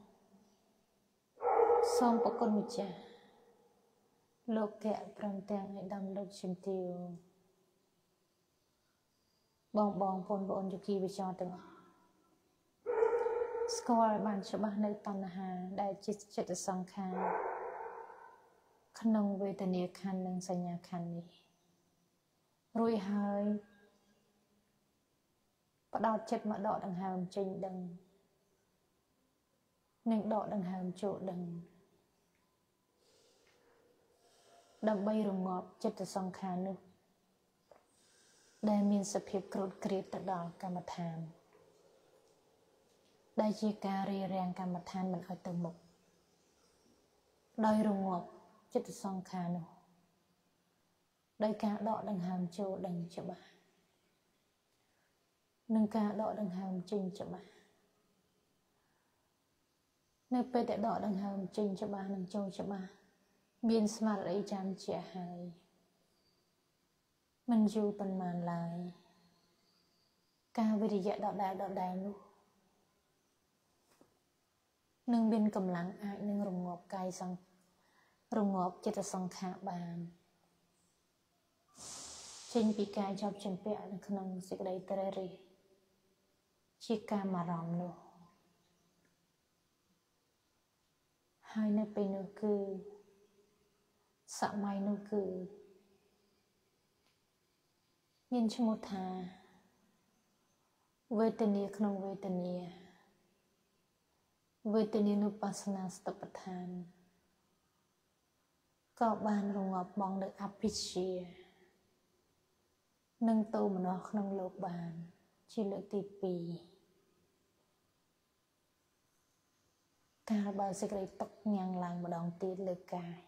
សូមប្រគុណម្ចាស់លោកកៈព្រមទាំងឯកឧត្តមលោកជំទាវ បងបងបងប្អូនយោគីវិចរទាំងអស់ស្គាល់បានច្បាស់នៅតណ្ហាដែលជាចិត្តសង្ខារក្នុងវេទនាខណ្ឌនិងសញ្ញាខណ្ឌនេះរួចហើយផ្ដោតចិត្តមកដកដង្ហើមចេញដឹងនិងដកដង្ហើមចូលដឹងដើម្បីរងាប់ចិត្តសង្ខារនោះ ដែលមានសភាពក្រូតក្រៀតទៅដល់កម្មដ្ឋានដែលជាការរៀបរៀងកម្មដ្ឋានមិនឲ្យទៅមុខដោយរងាប់ចិត្តសង្ខារនោះដោយការដកដង្ហើមចូលដឹងច្បាស់និងការដកដង្ហើមចេញច្បាស់នៅពេលដែលដកដង្ហើមចេញច្បាស់និងចូលច្បាស់មានស្មារតីចាំជាហើយ មិនយូរប៉ុន្មានឡើយ ការវិរិយៈដដែលដដែលនោះនឹងមានកម្លាំងអាចនឹងរងាប់កាយសង្រងាប់ចិត្តសង្ខារបានចេញពីការជាប់ជំពាក់នៅក្នុងសេចក្តីត្រេះរិះជាការអារម្មណ៍នោះហើយនៅពេលនោះគឺសម័យនោះគឺ មានឈ្មោះថាវេទនាក្នុងវេទនាវេទនានុបស្សនាស្តបដ្ឋានក៏បានរងាប់បងនៅអភិជានិងតោមនោះក្នុងលោកបាន ជាលើកទី2កាលបើសេចក្តីទុកញ៉ាំងឡើងម្ដងទៀតលើកាយ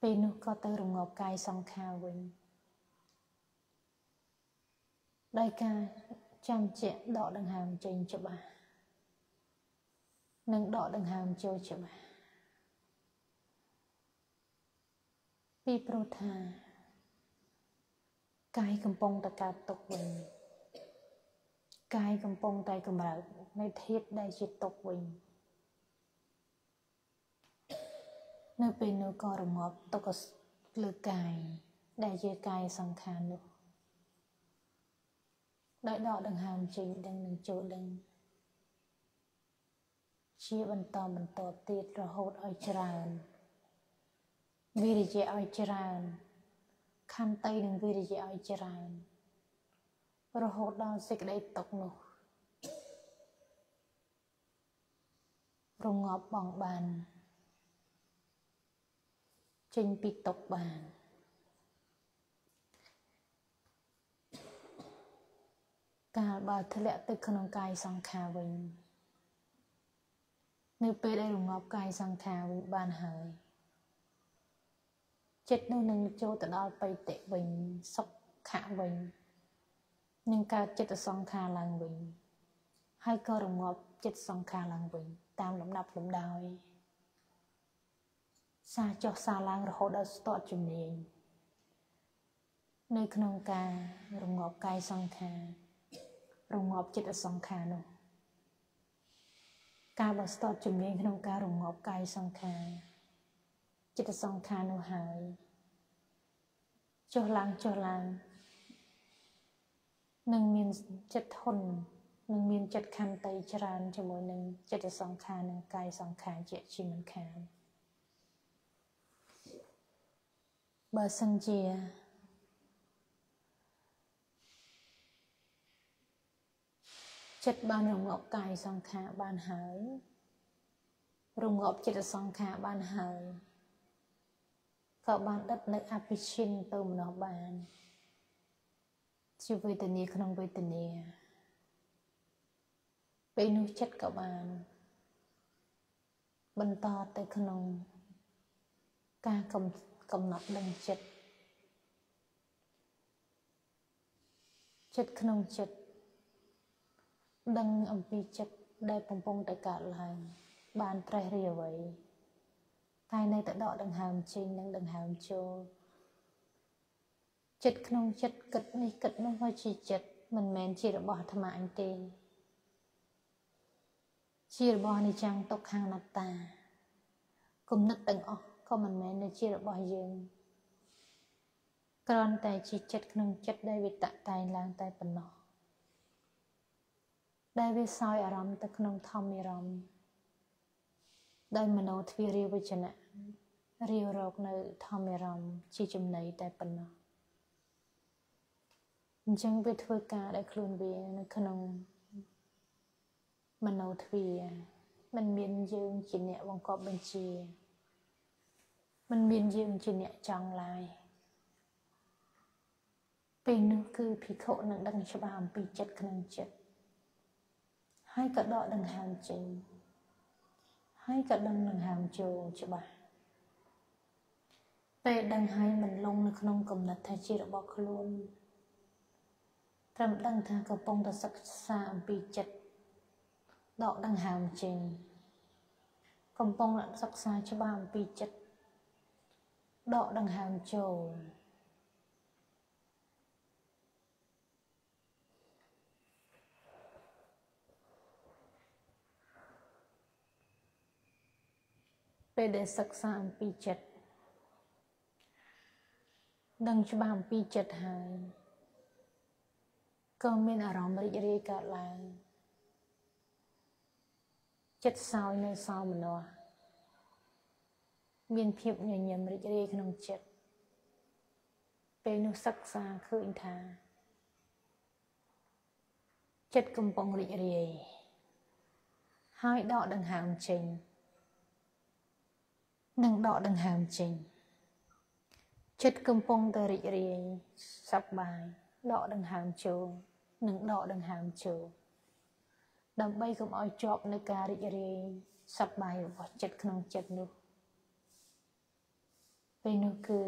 ពេលនោះក៏ទៅរងាប់កាយសង្ខារវិញ ដោយការចាំជាក់ដកដង្ហើមចេញច្បាស់និងដកដង្ហើមចូលច្បាស់ពីព្រោះថាកាយកំពុងតែកើតទុកវិញកាយកំពុងតែកម្រើកនៃធាតុដែលជាទុកវិញនៅពេលនោះក៏រងាប់ទុកលើកាយដែលជាកាយសង្ខារនោះ ដោយដកដង្ហើមចេញដឹងនឹងចូលដឹងជាបន្តបន្តទៀតរហូតឲ្យច្រើនវិរិយៈឲ្យច្រើនខន្តីនឹងវិរិយៈឲ្យច្រើន រហូតដល់សេចក្តីទុកនោះរងាប់បងបានចេញពីទុកបាន កាលបើធ្លាក់ទៅក្នុងកាយសង្ខារវិញនៅពេលដែលរងាប់កាយសង្ខារវិញបានហើយចិត្តនោះនឹងចូលទៅដល់បៃតិវិញសុខៈវិញនឹងកើតចិត្តសង្ខារឡើងវិញហើយក៏រងាប់ចិត្តសង្ខារឡើងវិញតាមលំដាប់លំដោយសារចុះសារឡើងរហូតដល់ស្ទាត់ជំនាញនៅក្នុងការរងាប់កាយសង្ខារ រងាប់ចិត្តសង្ខារនោះការបើស្ទាត់ជំនាញក្នុងការរងាប់កាយសង្ខារចិត្តសង្ខារនោះហើយចុះឡើងចុះឡើងនឹងមានចិត្តធន់នឹងមានចិត្តខន្តីច្រើនជាមួយនឹងចិត្តសង្ខារនិងកាយសង្ខារជាជាមិនខានបើសិនជា ចិត្តបានរងាប់កាយសង្ខារបានហើយរងាប់ចិត្តសង្ខារបានហើយក៏បានដិតនៅអភិឈិនទៅម្ដងបានជាវេទនាក្នុងវេទនាពេលនោះចិត្តក៏បាន បន្តទៅក្នុង ការកំកំណត់ដឹងចិត្តចិត្តក្នុងចិត្ត ដឹងអំពីចិត្តដែលកំពុងតែកើតឡើងបានត្រេះរិះអ្វីតែនៅតែដកដង្ហើមចេញនិងដង្ហើមចូលចិត្តក្នុងចិត្តគិតនេះគិតនោះវាជាចិត្តមិនមែនជារបស់អាត្មាអញទេ ជារបស់និចាំងទុកខាងនត្តាគំនិតទាំងអស់ក៏មិនមែនជារបស់យើងគ្រាន់តែជាចិត្តក្នុងចិត្តដែលវាតតែងឡើងតែប៉ុណ្ណោះ ដែលវាសោយអារម្មណ៍ទៅក្នុងធម្មអារម្មណ៍ដោយមโนទ្វារាវចនៈរាវរកនៅធម្មអារម្មណ៍ជាចំណីតែប៉ុណ្ណោះអញ្ចឹងវាធ្វើការដែលខ្លួនវានៅក្នុងមโนទ្វាมันមានយើងជាអ្នកបង្កប់បញ្ជាมันមានយើងជាអ្នកចង់ឡាយពេលនោះគឺភិក្ខុនឹងដឹងច្បាស់អំពីចិត្តក្នុងចិត្ត ហើយក៏ដកដង្ហើមចេញហើយក៏ដឹងដង្ហើមចូលច្បាស់ពេលដឹងហើយមិនលងនៅក្នុងគំនិតថាជារបស់ខ្លួនត្រឹមដឹងថាកំពុងតែសិក្សាអំពីចិត្តដកដង្ហើមចេញកំពុងសិក្សាច្បាស់អំពីចិត្តដកដង្ហើមចូល ពេលដែលសិក្សាអំពីចិត្តដឹងច្បាស់អំពីចិត្តហើយក៏មានអារម្មណ៍រីករាយកើតឡើងចិត្តសោយនៅសោមនស្សមានភាពញញឹមរីករាយក្នុងចិត្តពេលនោះសិក្សាឃើញថាចិត្តកំពុងរីករាយហើយដកដង្ហើមចេញ និងដកដង្ហើមចេញចិត្តកំពុងតែរីករាយសប្បាយដកដង្ហើមចូលនិងដកដង្ហើមចូលដើម្បីកុំឲ្យជាប់នៅការរីករាយសប្បាយរបស់ចិត្តក្នុងចិត្តនោះពេលនោះគឺ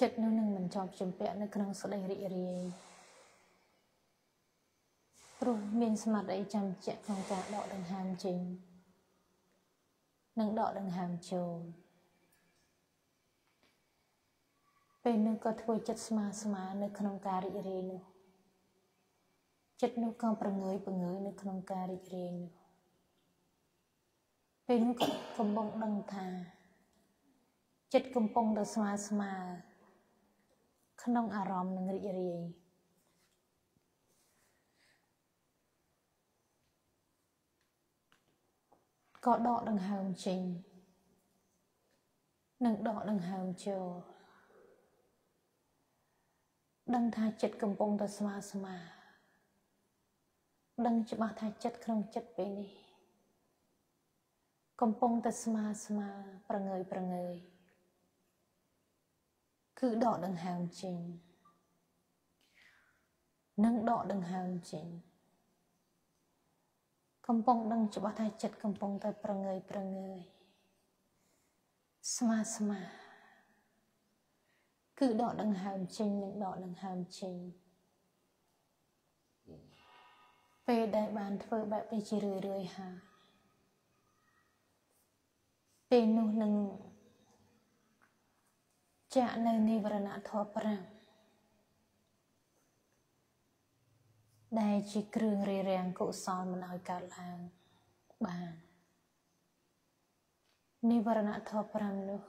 ចិត្តនោះនឹងមិនជាប់ជំពាក់នៅក្នុងស្ដីរីករាយព្រោះមានស្មារតីចាំជាក់ក្នុងការដកដង្ហើមចេញ និងដកដង្ហើមចូលពេលនោះក៏ធ្វើចិត្តស្មើស្មើនៅក្នុងការរីករាយនោះចិត្តនោះក៏ប្រងើយប្រងើយនៅក្នុងការរីករាយនោះពេលនោះក៏កំពុងដឹងថា ចិត្តកំពុងតែស្មើស្មើក្នុងអារម្មណ៍នឹងរីករាយ ក៏ដកដង្ហើមចេញនិងដកដង្ហើមចូលដឹងថាចិត្តកំពុងតែស្មើស្មើដឹងច្បាស់ថាចិត្តក្នុងចិត្តពេលនេះ កំពុងតែស្មើស្មើប្រងើយប្រងើយគឺដកដង្ហើមចេញនិងដកដង្ហើមចេញ កំពុងដឹងច្បាស់ថាចិត្តកំពុងតែប្រងើយប្រងើយស្មើស្មើគឺដកដង្ហើមចេញនិងដកដង្ហើមចេញពេលដែលបានធ្វើបែបនេះជារឿយរឿយហើយពេលនោះនឹងចាក់នៅនិវរណៈធម៌5 ដែលជាគ្រឿងរារាំងកុសលមិនឲ្យកើតឡើងបាននិវរណៈធម៌5នោះ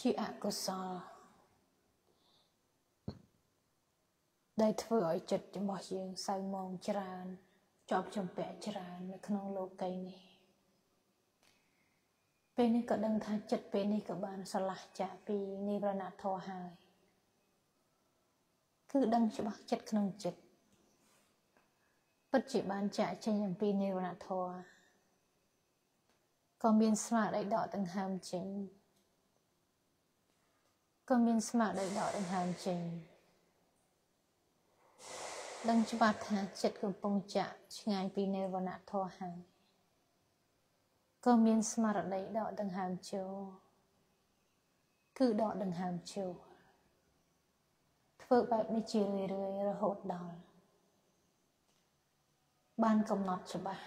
ជាអកុសលដែលធ្វើឲ្យចិត្តរបស់យើងសៅមងច្រើនជាប់ជំពាក់ច្រើននៅក្នុងលោកីនេះពេលនេះក៏ដឹងថាចិត្តពេលនេះក៏បានឆ្លាស់ចាកពីនិវរណធម៌ហើយ គឺគឺដឹងច្បាស់ចិត្តក្នុងចិត្តពិតជាបានចាក់ចេញអំពីនិរណធម៌ក៏មានស្មារតីដកដង្ហើមចេញក៏មានស្មារតីដកដង្ហើមចេញដឹងច្បាស់ថាចិត្តកំពុងចាក់ឆ្ងាយពីនិវរណធម៌ហើយក៏មានស្មារតីដកដង្ហើមចូលគឺដកដង្ហើមចូល ធ្វើបែបនេះជារឿយៗរហូតដល់បានកំណត់ច្បាស់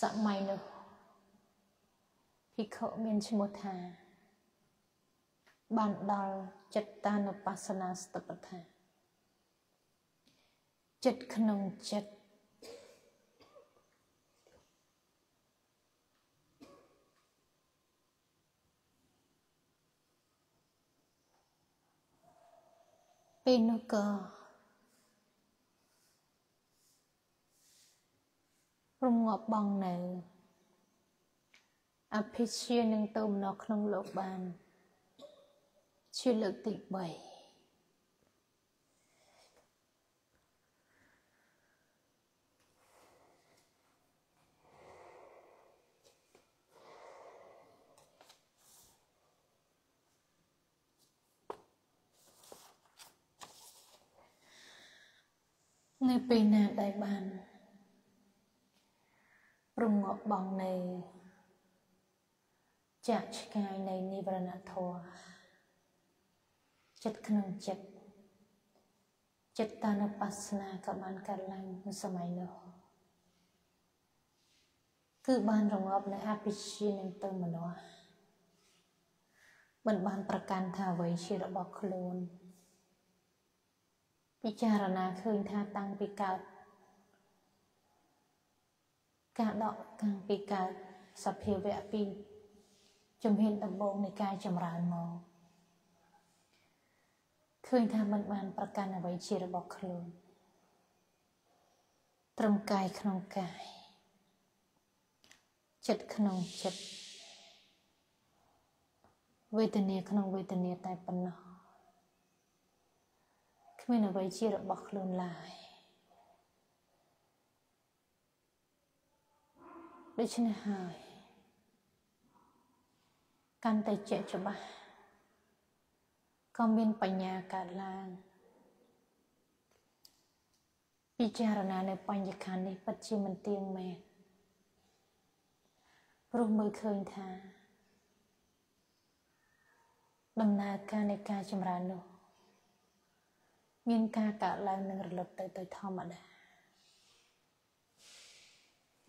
សម័យនោះភិក្ខុមានឈ្មោះថា បានដល់ចិត្តតានុបស្សនាស្តបថាចិត្តក្នុងចិត្ត ពេលនោះក៏រងាប់បងនៅអភិជានឹងទៅម្ដងក្នុងលោកបាន ជាលើកទី3 នៅពេលណាដែលបានរងាប់បងនៅចាក់ឆ្ងាយនៃនិវរណធម៌ចិត្តក្នុងចិត្តចិត្តតានុបស្សនាក៏បានកើតឡើងនៅសម័យនោះគឺបានរងាប់នៅអភិជានឹងទៅមនោមិនបានប្រកាន់ថាអ្វីជារបស់ខ្លួន ពិចារណាឃើញថាតាំងពីកើតការដកតាំងពីកើតសភាវៈពីជំហានដំបូងនៃការចម្រើនមកឃើញថាមិនបានប្រកាន់អ្វីជារបស់ខ្លួនត្រឹមកាយក្នុងកាយចិត្តក្នុងចិត្តវេទនាក្នុងវេទនាតែប៉ុណ្ណោះ គ្មានអ្វីជារបស់ខ្លួនឡើយដូច្នេះហើយកាន់តែជាក់ច្បាស់ក៏មានបញ្ញាកើតឡើងពិចារណានៅបញ្ញខណ្ឌនេះពិតជាមិនទៀងមែនព្រោះមើលឃើញថា ដំណើរការនៃការចម្រើននោះ មានការកើតឡើងនិងរលត់ទៅទៅធម្មតា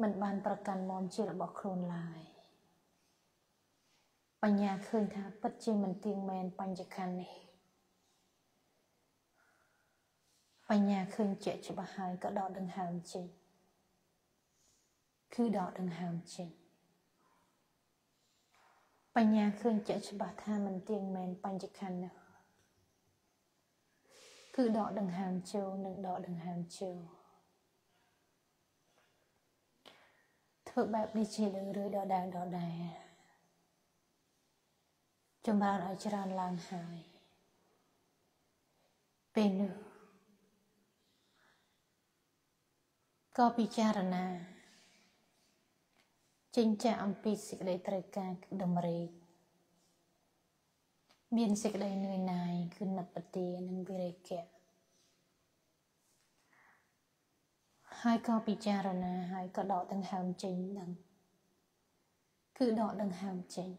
មិនបានប្រកាន់មមជារបស់ខ្លួនឡើយបញ្ញាឃើញថាពិតជាមិនទៀងមែនបញ្ញខណ្ឌនេះបញ្ញាឃើញជាក់ច្បាស់ហើយក៏ដកដង្ហើមចេញគឺដកដង្ហើមចេញបញ្ញាឃើញជាក់ច្បាស់ថាមិនទៀងមែនបញ្ញខណ្ឌនោះ គឺដកដង្ហើមចូលនិងដកដង្ហើមចូលធ្វើបែបនេះជារឿយៗដដែលដដែលចម្រើនឲ្យច្រើនឡើងហើយពេលនោះក៏ពិចារណាចិញ្ចាអំពីសេចក្តីត្រូវការតម្រេក មានសេចក្តីនឿយណាយគឺនិព្វទានិងវិរិយៈហើយក៏ពិចារណាហើយក៏ដកដង្ហើមចេញនឹងគឺដកដង្ហើមចេញ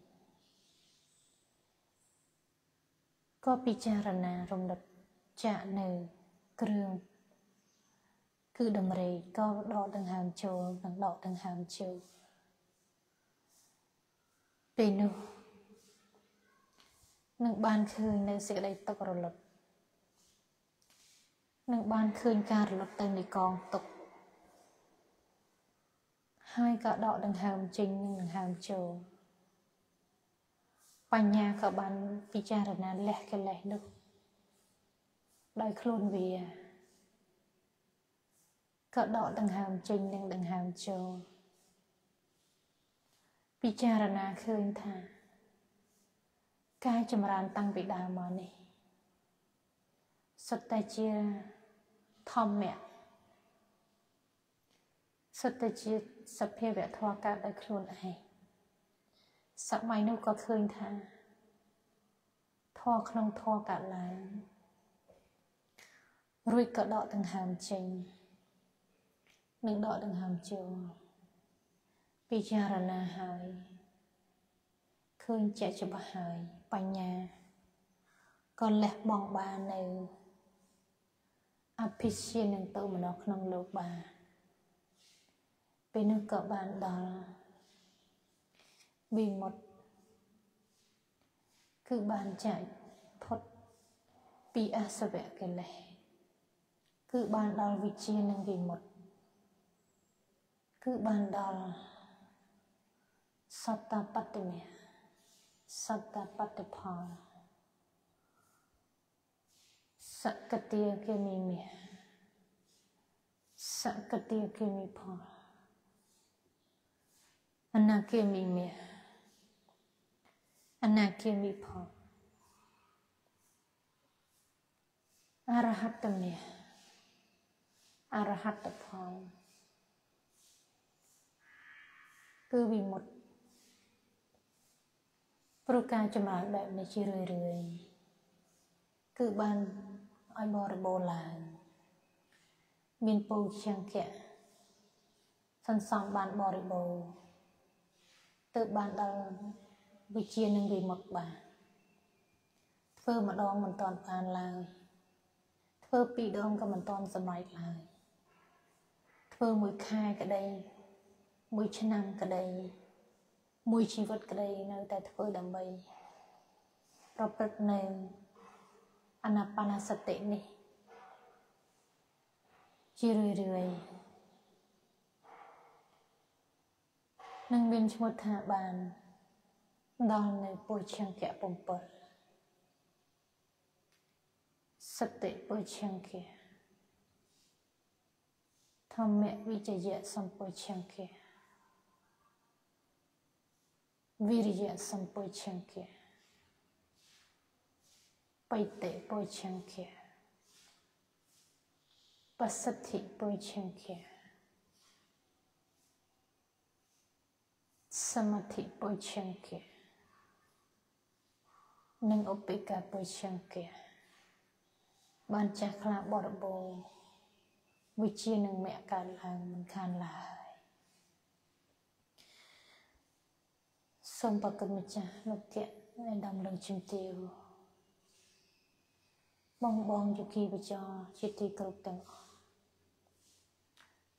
ក៏ពិចារណារំលឹកចាក់នៅគ្រឿងគឺដំរេកក៏ដកដង្ហើមចូលនិងដកដង្ហើមចូលពេលនោះ នឹងបានឃើញនៅសេចក្តីទុករលត់នឹងបានឃើញការរលត់ទៅនៃកងទុកហើយក៏ដកដង្ហើមចេញនិងដង្ហើមចូលបញ្ញាក៏បានពិចារណាលះកិលេសនោះដោយខ្លួនវាក៏ដកដង្ហើមចេញនិងដង្ហើមចូលពិចារណាឃើញថា ការចម្រើនតាំងពីដើមមកនេះសុទ្ធតែជាធម្មៈសុទ្ធតែជាសភាវៈធម៌កើតដោយខ្លួនឯងសម័យនោះក៏ឃើញថាធម៌ក្នុងធម៌កើតឡើងរួចក៏ដកដង្ហើមចេញនិងដកដង្ហើមចូលពិចារណាហើយឃើញជាក់ច្បាស់ហើយ បញ្ញាក៏លះបង់បាននៅអភិជានឹងទៅម្ដងក្នុងលោកបានពេលនោះក៏បានដល់វិមុតគឺបានចាច់ផុតពីអសវៈកិលេសគឺបានដល់វិជានិងវិមុតគឺបានដល់សត្តបត្តិមៈ សត្តបត្តិផលសកតិគិមីមៈសកតិគិមីផលអនាគិមីមៈអនាគិមីផលអរហត្តមៈអរហត្តផលគឺវិមុត ព្រោះការចម្រើនបែបនេះជារឿយរឿយគឺបានឲ្យបរិបូរឡើងមានពូជាងកៈសន្សំបានបរិបូរទើបបានដល់វិជានឹងវិមុតបានធ្វើម្ដងមិនតាន់បានឡើយធ្វើពីរដងក៏មិនតាន់សម្រេចឡើយធ្វើមួយខែក្តីមួយឆ្នាំក្តី មួយជីវិតក្តីនៅតែធ្វើដើម្បីប្រព្រឹត្តនៅអនាបនសតិនេះជារឿយរឿយនឹងមានឈ្មោះថាបានដល់នៅពុជង្គៈ7សតិពុជង្គៈធម្មវិជយៈសម្ពុជង្គៈ វិរិយៈសម្ពុជង្គៈបៃតេពុជង្គៈបសិទ្ធិពុជង្គៈសមាធិពុជង្គៈនិងឧបេក្ខាពុជង្គៈបានចាស់ខ្លាបរិបូរវិជានឹងមគ្គកើតឡើងមិនខានឡើយ សូមប្រគិតម្ចាស់លោកគៈឯដំលឹងជំទាវបងបងយុគីវិចរជាទីគោរពទាំងអស់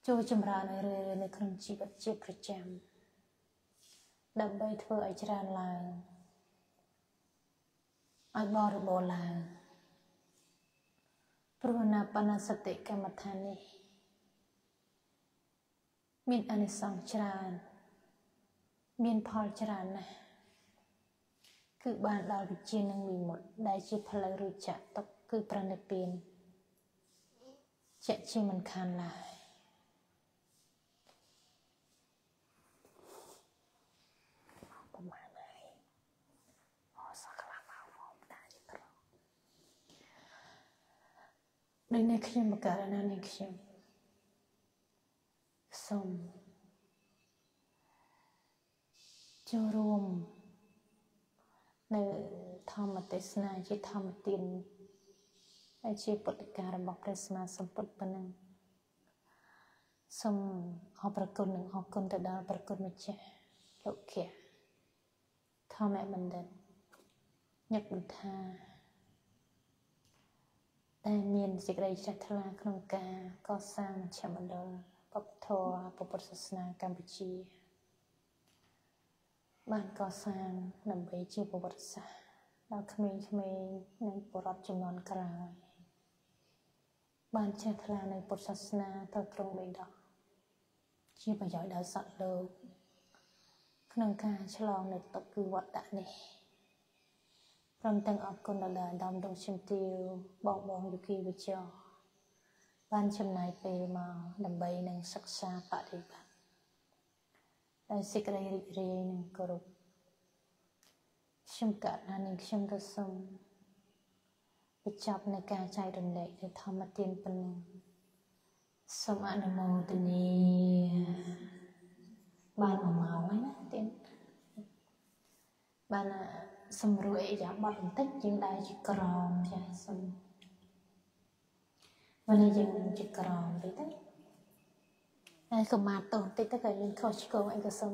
ចូលចម្រើនឲ្យរឿយៗនៅក្នុងជីវិតជាប្រចាំដើម្បីធ្វើឲ្យច្រើនឡើងឲ្យបរិបូរណ៍ឡើង ព្រោះអនាបនសតិកម្មដ្ឋាននេះ មានអនិសង្សច្រើន មានផលច្រើនណាស់គឺបានដល់វិជានឹងវិមុតដែលជាផ្លូវរួចចាក់ទុកគឺប្រណិពានជាក់ជាមិនខានឡើយប្រមាណហើយអសក្លាមកមកតាជាប្រដោយនេះខ្ញុំបករណានេះខ្ញុំសូម ចូលរួមនៅធម្មទេសនាជាធម្មទានដែលជាពុទ្ធការរបស់ព្រះសម្មាសម្ពុទ្ធប៉ុណ្ណឹងសូមអរប្រគុណនិងអរគុណទៅដល់ប្រគុណម្ចាស់លោកខៈធម្មបណ្ឌិតញឹកបន្ថាតែមានសេចក្តីជ្រះថ្លាក្នុងការកសាងមជ្ឈមណ្ឌលបព្វធម៌ពុទ្ធសាសនាកម្ពុជា បានកសាងដើម្បីជាប្រវត្តិសាស្ត្រដល់ក្មេងៗនិងបរិបទចំនួនក្រោយបានចេះថ្លានៅពុទ្ធសាសនាទៅត្រង់បីដកជាប្រយោជន៍ដល់សត្វលោកក្នុងការឆ្លងនៅទុកគឺវត្តនេះព្រមទាំងអរគុណដល់អាដាមដងជំទាវបងបងយុគីវិជ្ជាបានចំណាយពេលមកដើម្បីនឹងសិក្សាបប្រតិបត្តិ ដោយសេចក្តីរីករាយនិងគោរពខ្ញុំករណីនេះខ្ញុំក៏សូមបញ្ចប់នៃការចែករំលែកនៅធម្មទានប៉ុណ្ណឹងសូមអនុមោទនីបានមួយម៉ោងហើយណាទានបានសម្រួលអីយ៉ាបត់បន្តិចយើងដែរជាក្រមចាសូមមិនយើងជាក្រមទេទេ ហើយកុមារតោះតិចទៅក៏យើងខុសឆ្គងអីក៏សូម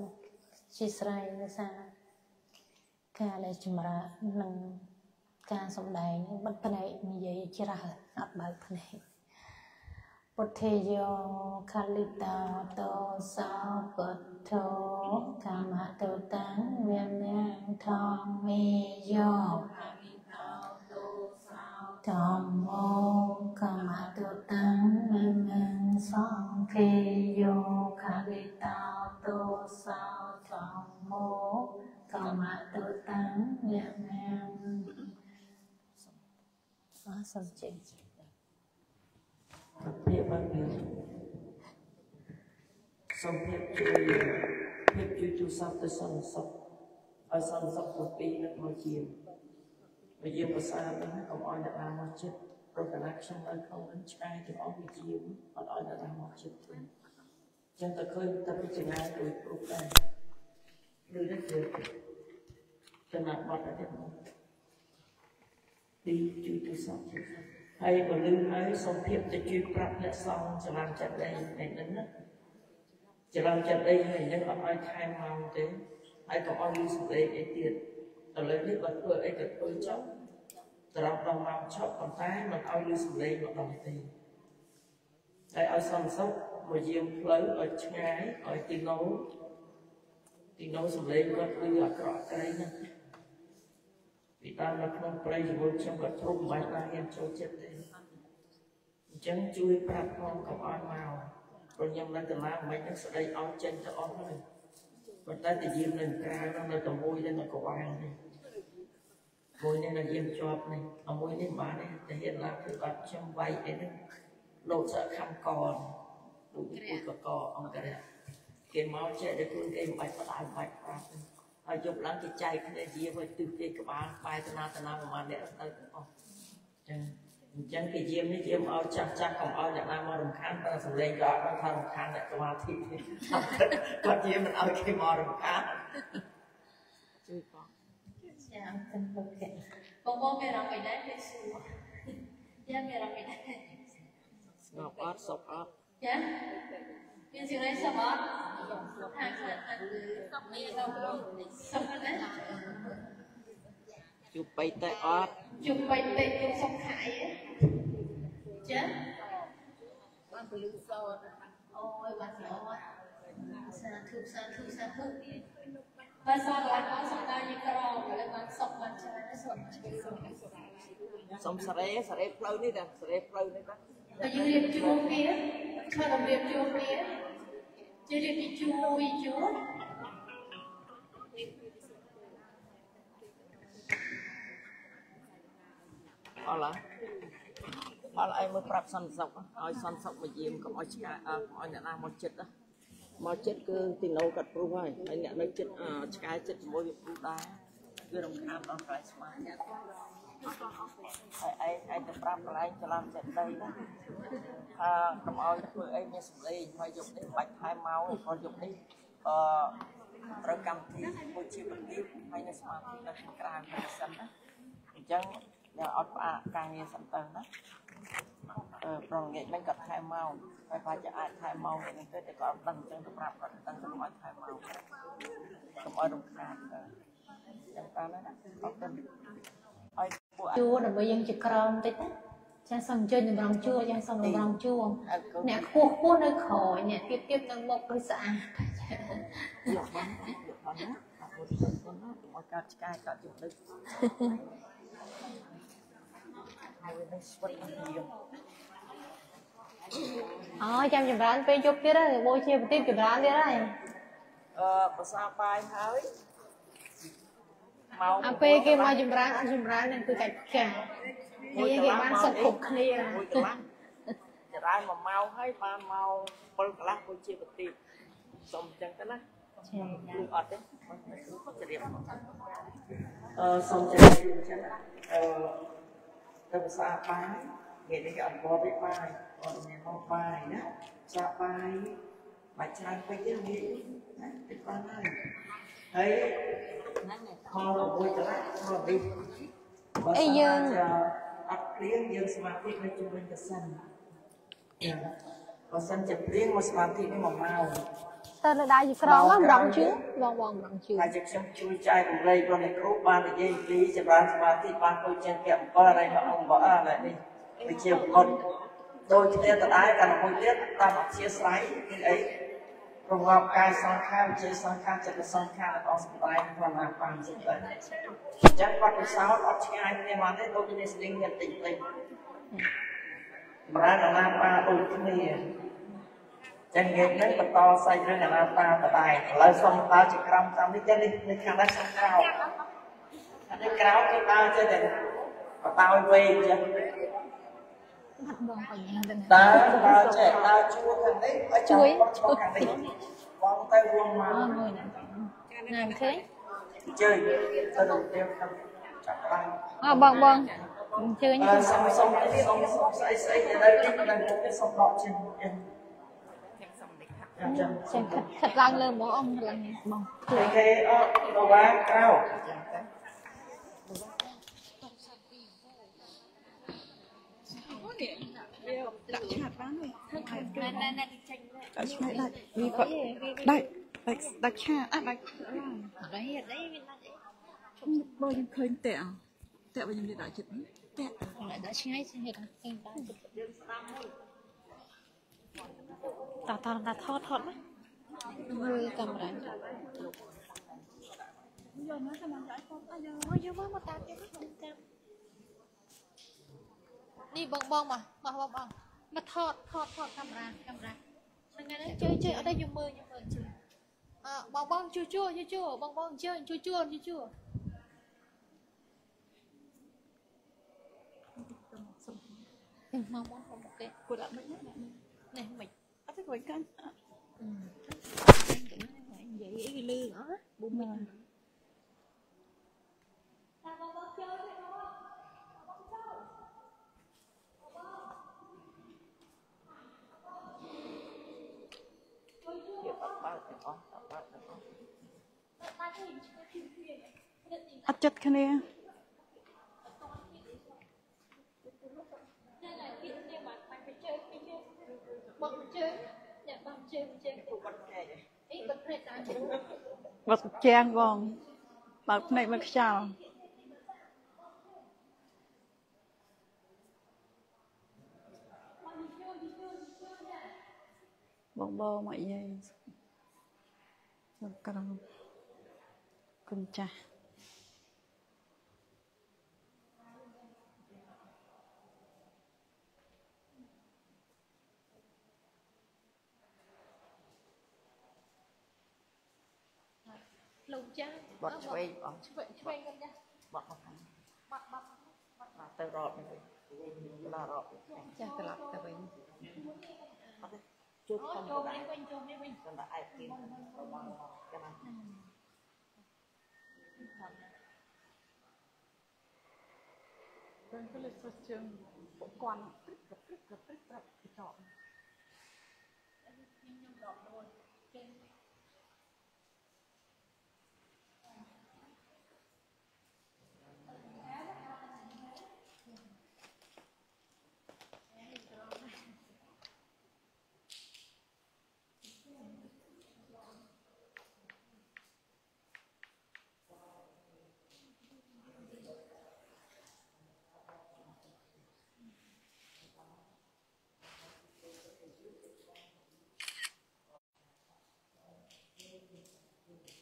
ជាស្រ័យដោយសារការដែលចម្រើននឹងការសំដែងបិទភ្នែកនិយាយច្រើនអត់បើកភ្នែកពុទ្ធេយោខាលិតាតោសោពុទ្ធោកាមតោតាំងវាមាំធម្មេយោធម្មោកា មតោតាំងវាមាំសង្ឃេយោខាលិតាតោសោធម្មោកាមតោតាំងវាមាំអរសូមចេញភាពបានមានសំភាពជួយភាពជួយទូស័ ព្ទទៅសន្តិសុខឲ្យសន្តិសុខទៅពីនឹងមកជាវិជាភាសាទៅកុំឲ្យអ្នកណាមកចិត្តព្រោះកណាខ្ញុំនៅក្នុងនឹងឆ្ងាយទាំងអស់វិជាអត់ឲ្យអ្នកណាមកចិត្តទេចឹងតែឃើញតែពិចារណាដោយព្រោះដែរឬនេះគឺចំណាត់បាត់តែមកទីជួយទូស័ព្ទហើយបើលឺហើយសូមភាពទៅជួយប្រាប់អ្នកសងច្រឡំចិត្តអីនេះហ្នឹងណាច្រឡំចិត្តអីហើយហ្នឹងអត់ឲ្យថែមម៉ោងទេហើយកុំឲ្យលឺសម្លេងអីទៀតឥឡូវនេះបើធ្វើអីក៏ធ្វើចុះ ត្រង់ដល់ម៉ោងឈប់ប៉ុន្តែមិនឲ្យលឺសម្លេងម្ដងទេហើយឲ្យសន្តិសុខមកយាមផ្លូវឲ្យឆ្ងាយឲ្យទីណូទីណូសម្លេងគាត់គឺអាក្រក់ក្រៃណាស់ពីតាមនៅក្នុងព្រៃជាមួយខ្ញុំក៏ធំមិនបាច់បានហ៊ានចូលចិត្តទេអញ្ចឹងជួយប្រាប់ផងកុំឲ្យមកព្រោះខ្ញុំនៅកន្លងមិននឹងស្ដីអស់ចេញទៅអស់ហើយប៉ុន្តែតែយាមនៅក្រៅនោះនៅតែមួយនៅកវាងនេះ មួយនេះនៅយាមជាប់នេះអមួយនេះបានទេតែហ៊ានឡើងគឺអត់ខ្ញុំវាយអីហ្នឹងលោកសខំកនលោកគូកកអង្គរៈគេមកចេះតែខ្លួនគេមិនបាច់ផ្ដាច់មិនបាច់ប្រាប់ទេហើយយប់ឡើងគេចែកគ្នាយាមកទិសទេក្បាលបែរតាណាតាណាប្រហែលអ្នកទៅទាំងអស់ចឹងអញ្ចឹងគេយាមនេះយាមឲ្យចាស់ចាស់កុំឲ្យអ្នកណាមករំខានតែសម្លេងក៏អត់ដឹងថារំខានអ្នកសមាធិទេគាត់យាមមិនឲ្យគេមករំខានជួយបង ចាអរគុណលោកភ័ក្របងបងមានអារម្មណ៍មិនដែរពេលសួរយ៉ាមានអារម្មណ៍មិនដែរស្ងប់អត់សុខអត់ចាមានសេរីសុខអត់ខាងខាងសុខមានដល់សុខណាស់ជួបបីតែអត់ជុំបីតិចជុំសុខខាយចាបានពលឺសោតអូយបានសោតសាធុសាធុសាធុ បានសោតឡើងអស់សំដៅយីក្រមឥឡូវបានសុខបានច្រើនសុខជួយសុខសុំសរេសរេផ្លូវនេះតែសរេផ្លូវនេះបាទតែយើងរៀបជួរគ្នាឆ្លងរៀបជួរគ្នាជិះរៀបពីជួរពីជួរអត់ឡាអត់ឲ្យមើលប្រាប់សន្តិសុខឲ្យសន្តិសុខមកយាមកុំឲ្យឆ្កាអើកុំឲ្យអ្នកណាមកចិត្តណា មកចិត្តគឺទីណូកាត់ព្រុសហើយហើយអ្នកនៅចិត្តឆ្កែចិត្តជាមួយវាព្រុសដែរគឺរំខានដល់កន្លែងស្មារតីហើយឯងឯងទៅប្រាប់កន្លែងច្រឡំចិត្តដីណាថាកុំឲ្យធ្វើអីមានសម្លេងហើយយប់នេះបាច់ថែមមកព្រោះយប់នេះអឺត្រូវកម្មវិធីមួយជាបន្ទាបហើយនៅស្មារតីនៅខាងក្រៅទៅសិនណាអញ្ចឹងអ្នកអត់ផ្អាកការងារសិនទៅណាអឺ ប្រងងាកមិនក៏ថែមមកហើយប្រហែលជាអាចថែមមកនេះទៅតែក៏អត់ដឹងអញ្ចឹងទៅប្រាប់គាត់ដឹងទៅឲ្យថែមមកកុំឲ្យរំខានទៅអញ្ចឹងតាមណាអរគុណឲ្យពួកជួរដើម្បីយើងជាក្រមតិចណាចាសូមអញ្ជើញតម្រង់ជួរចាសូមតម្រង់ជួរអរគុណអ្នកខ្ពស់ខ្ពស់នៅក្រោយអ្នកទៀតទៀតនៅមុខគឺស្អាតយកបានយកបានណាអរគុណអរគុណណាកុំឲ្យកាត់ឆ្កែកាត់ជុំដឹកហើយវានឹងស្វិតនឹងយើង អូចាំចម្រើនពេលយប់ទៀតហើយបូជាប្រទីបចម្រើនទៀតហើយអឺភាសាបាយហើយមកអាពេលគេមកចម្រើនអត់ចម្រើននឹងគឺកាច់ផ្កាហើយគេបានសុខគ្រប់គ្នាមួយកន្លះចរាយ1ម៉ោងហើយបានមក7កន្លះពុជាប្រទីបសុំអញ្ចឹងទៅណាគឺអត់ទេមិនគ្រូគាត់ជ្រាបអឺសុំជម្រាបជូនចឹងអឺទៅភាសាបាយគេនេះអត់បបទេបាយ អត់មានមកបាយណាសាបាយបាយច្រើនពេកទេងាយណាតិចបានហើយហើយខលមួយកន្លះខលនេះអីយើងអត់ព្រៀងយើងសមាធិនៅជុំវិញកសិនបើសិនជាព្រៀងមកសមាធិនេះ1ម៉ោងតើនៅដៃជាក្រមមករងជឿបងបងរងជឿហើយជាខ្ញុំជួយចែករំលែករបស់អ្នកគ្រូបាននិយាយពីចម្រើនសមាធិបានដូចជាពាក់អំបិលហើយមកអង្គបអឡើយនេះវិជាបុត ដូចគ្នាដដែលតែមួយទៀតតាមអធិស្ឋានគឺអីប្រងប់កាយសង្ខារវិជាសង្ខារចិត្តសង្ខារអស់សម្ដែងក្នុងអាបានសិទ្ធិអញ្ចឹងគាត់ពិសោធន៍អត់ឆ្ងាយគ្នាបានទេដូចគ្នាស្ទិងគ្នាតិចតិចបរាណអាណាបាដូចគ្នាចឹងយើងនឹងបន្តសាច់រឿងអាណាបាដដែលឥឡូវសូមដើរជាក្រុមតាមនេះចឹងនេះនៅខាងនេះសំក្រោខាងនេះក្រោគេដើរចេះតែបតោយវែងចឹង បាត់បងអីហ្នឹងទៅដើរដើរចេះដើរជួខាងនេះឲ្យជួយជួយខាងនេះបងទៅវងមកអើមួយណាណាឃើញជើញទៅទៅទៀមខាងចាប់បានអើបងបងអញ្ជើញអឺសុំសុំសុំសុំស្អីស្អីទៅនេះដល់ទៅសុំដកជិះចឹងចឹងចេះខិតខិតឡើងលើបងអង្គឡើងបងជួយគេអត់ទៅបានក្រៅ ដាក់ឆាតបានទេណែណែណែចេញដាក់ឆ្ងាយដាច់វាក៏ដាច់ដាច់ដាច់ឆាតអត់ដាច់អីអីវាណាច់បើខ្ញុំឃើញតាក់តាក់បើខ្ញុំនិយាយដាក់ចិត្តតាក់អីដល់ឆ្ងាយស្ហេតុឃើញបានតតតថតថតណាមើលកាមេរ៉ាយកមកតាមយកយកមកមកតាមយកមកតាម នេះបងបងមកមកបងបងមកថតថតថតកាមេរ៉ាកាមេរ៉ាហ្នឹងហើយជួយជួយអត់ឲ្យយំមើលយំមើលជួយអើបងបងជួយជួយជួយជួយបងបងជួយជួយជួយជួយជួយមកមកមកគេគួរដាក់មិនណានេះមិនអត់ទេគាត់កាន់និយាយអីលឺអត់ប៊ូមិញវាអត់បើកទាំងអស់អត់បើកទាំងអស់ អត់ចិត្តគ្នាបងជើងអ្នកបងជើងជើងបាត់ចែកអីបាត់ភ្នែកតាមជើងបាត់ជាងបងបើកភ្នែកមកខ្យល់បងបងមកយាយសំក្រម គុណចាស់លោកចាបាត់ឆ្វេងអស់ឆ្វេងឆ្វេងគាត់ចាបាត់មកខាងបាត់បាត់បាទទៅរត់នេះទៅដល់រត់ចាត្រឡប់ទៅវិញអត់ទេជួបអូខ្ញុំចូលដែរនេះវិញចូលនេះវិញគាត់តែអែបទៀតរបស់កណ្ដាលពេលទៅលេខសុខជើងពួកគាត់ព្រឹកព្រឹកព្រឹកព្រឹកព្រឹកចោល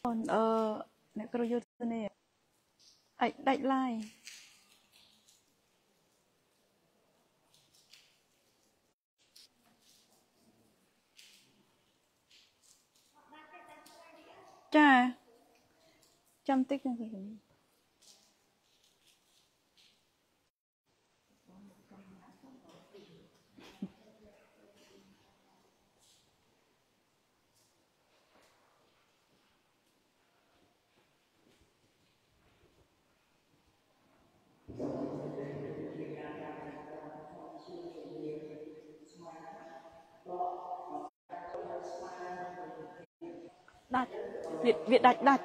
អូនអឺអ្នកគ្រូយុទ្ធនេះអាចដាច់ឡាយចាចាំតិចហ្នឹងវា ដាច់ដាច់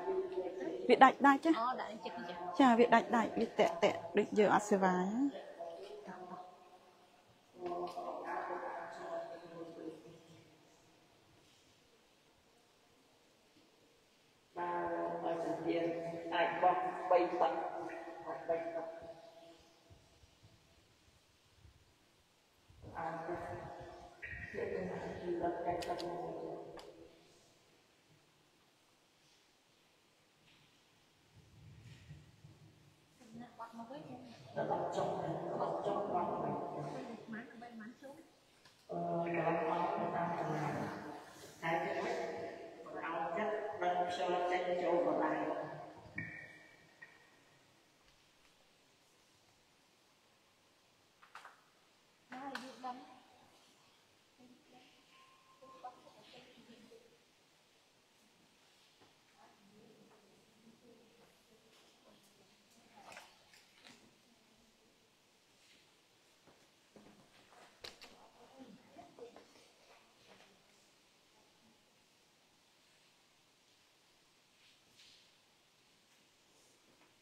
វាដាច់ដាច់ចាអូដាក់នេះចិត្តនេះចាចាវាដាច់ដាច់វាតាក់តាក់ដូចយើងអត់សេវាណាបើឲ្យជំនាញអាចបោះ3ទឹកបោះ3ទឹកអាចទៅជាទៅណាគឺដល់តែទឹកមក បាត់មកវិញ ដល់ចុងដល់ចុងបាត់ទៅ ម៉ាក់បីម៉ាក់ជុំ អឺដល់អត់តាមចំណាយតែទៅឲ្យចិត្តដល់ខ្យល់ចេញចូលកន្លែង ហើយយូរដល់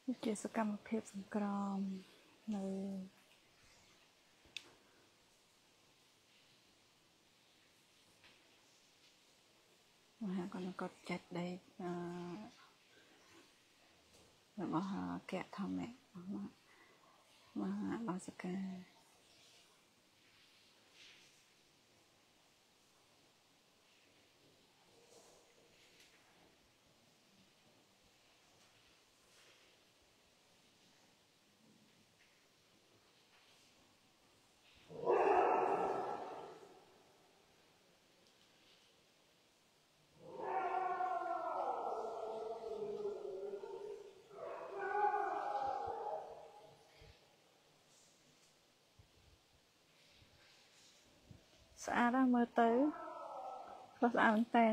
វាជាសកម្មភាពសង្ក្រមនៅមហាកណកតចិត្តដេកអឺរបស់កៈធម្មៈមហាបាសិកា ស្អាតណាស់មើលទៅក៏ស្អាតមែនតើអ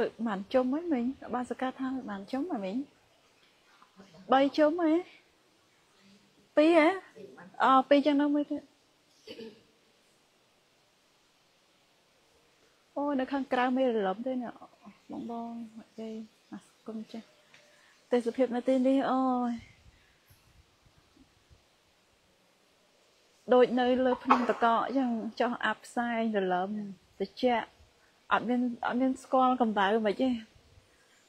លើកបានជុំហ្នឹងមិញបានសកាថាបានជុំហ៎មិញ3ជុំហ៎2ហ៎អូ2ចឹងនៅមួយទៀតអូនៅខាងក្រៅមានរលំទេណាបងបងនិយាយអរគុណចាស់ទេសភាពនៅទីនេះអូយដូចនៅលើភ្នំតកអញ្ចឹងចុះអាប់ផ្សាយរលំត្រជាក់ អត់មានអត់មានស្គាល់កម្ដៅមិនទេ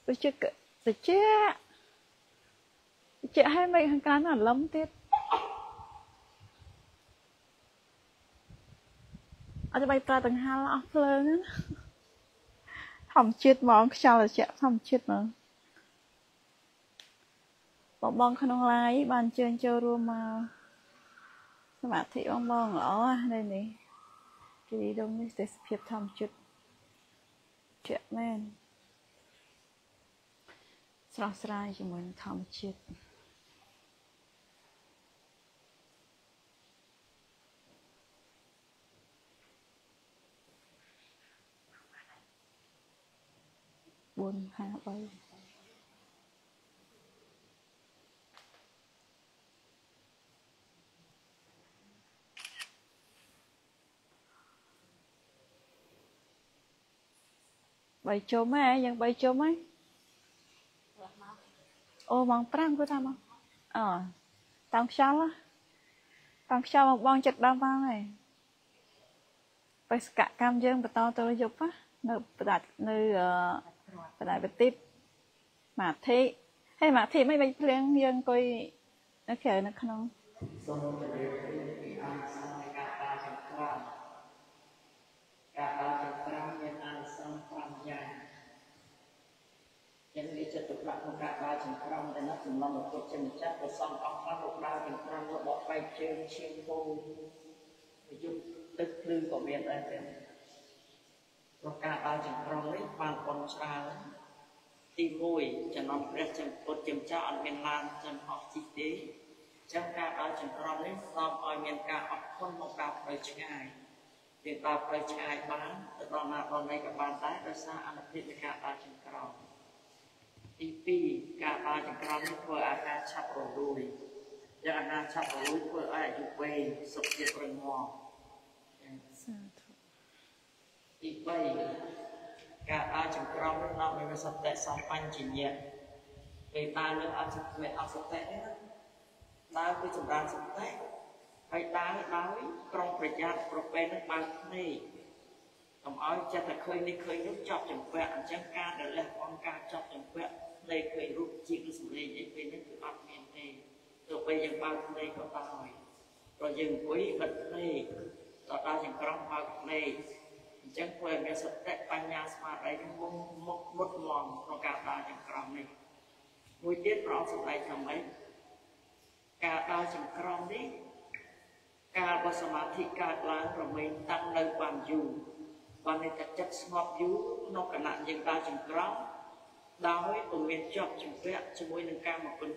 វាជាត្រជាក់ត្រជាក់ហើយមិនខាងក្រៅរលំទៀតអត់ទៅប្រើដង្ហាលអស់ភ្លើងណាធម្មជាតិហ្មងខ្យល់ត្រជាក់ធម្មជាតិហ្មងបងបងក្នុងឡាយបានជើញចូលរួមមកសមាធិបងបងល្អណាស់នេះគិរីដងនេះទេសភាពធម្មជាតិ ជាក់មែនស្រស់ស្រាយជាមួយនឹងធម្មជាតិ4 5 3 បីជុំហ៎យ៉ាងបីជុំហ៎អូម៉ោង5គឺថាមកអូតាមខ្យល់តាមខ្យល់មកបងចិត្តដល់ម៉ោងហើយបេសកកម្មយើងបន្តទៅយប់នៅបដាច់នៅបដាច់បតិបមាធិហើយមាធិមិនបាច់ភ្លៀងយើងអង្គុយនៅក្រៅនៅក្នុងសូមជម្រាបពីអង្គសាសនាការដើរចង្ក្រានការដើរចង្ក្រានមានអានិសង្ស5យ៉ាង យ៉ាងនេះចិត្តទុកដាក់ក្នុងការដើរចង្ក្រានដែលណាសំឡំពុទ្ធជាម្ចាស់ប្រសំអង្គខ្លះលោកដើរចង្ក្រានរបស់បែកជើងឈាមពោប្រយុទ្ធទឹកភ្លឺក៏មានដែរទេព្រោះការដើរចង្ក្រាននេះបានប៉ុនច្រើនទី1ចំណំព្រះចំពុទ្ធជាម្ចាស់អត់មានឡានចំហោះជីទេចឹងការដើរចង្ក្រមនេះនាំឲ្យមានការអត់ធន់ក្នុងការផ្លូវឆ្ងាយយើងដើរផ្លូវឆ្ងាយបានទៅដល់ណាដល់ណីក៏បានដែរដោយសារអនុភាពនៃការដើរចង្ក្រម ទី2ការដើរចង្ក្រមនេះធ្វើឲ្យការឆាប់រលួយយ៉ាងអាហារឆាប់រលួយធ្វើឲ្យអាយុវែងសុខភាពរឹងមាំសាធុទី3ការដើរចង្ក្រមនេះនាំឲ្យសតិសម្បញ្ញញ្ញៈពេលដើរលើអត់មានអសតិទេណាដើរគឺចម្រើនសតិហើយដើរដោយប្រុងប្រយ័ត្នប្រពេលនឹងបើកភ្នែកកុំឲ្យចិត្តតែឃើញនេះឃើញនោះចប់ចម្ពាក់អញ្ចឹងការដែលលះបង់ការចប់ចម្ពាក់ភ្នែកឃើញរូបជាឬសម្លេងអីពេលនេះគឺអត់មានទេទោះបីយើងបើកភ្នែកក៏ដោយព្រោះយើងអង្គុយបិទភ្នែកដល់ដល់ចង្ក្រង់បើកភ្នែកអញ្ចឹងធ្វើឲ្យមានសតិបញ្ញាស្មារតីមុខមុខមុតមមក្នុងការដើរចង្ក្រង់នេះមួយទៀតព្រះអង្គសម្ដែងថាម៉េចការដើរចង្ក្រមនេះកាលបើសមាធិកើតឡើងរមែងតាំងនៅបានយូរបាននេះតែចិត្តស្ងប់យូរក្នុងគណៈយើងដើរចង្ក្រម ដោយពុំមានជាប់ជំពាក់ជាមួយនឹងកម្មគុណ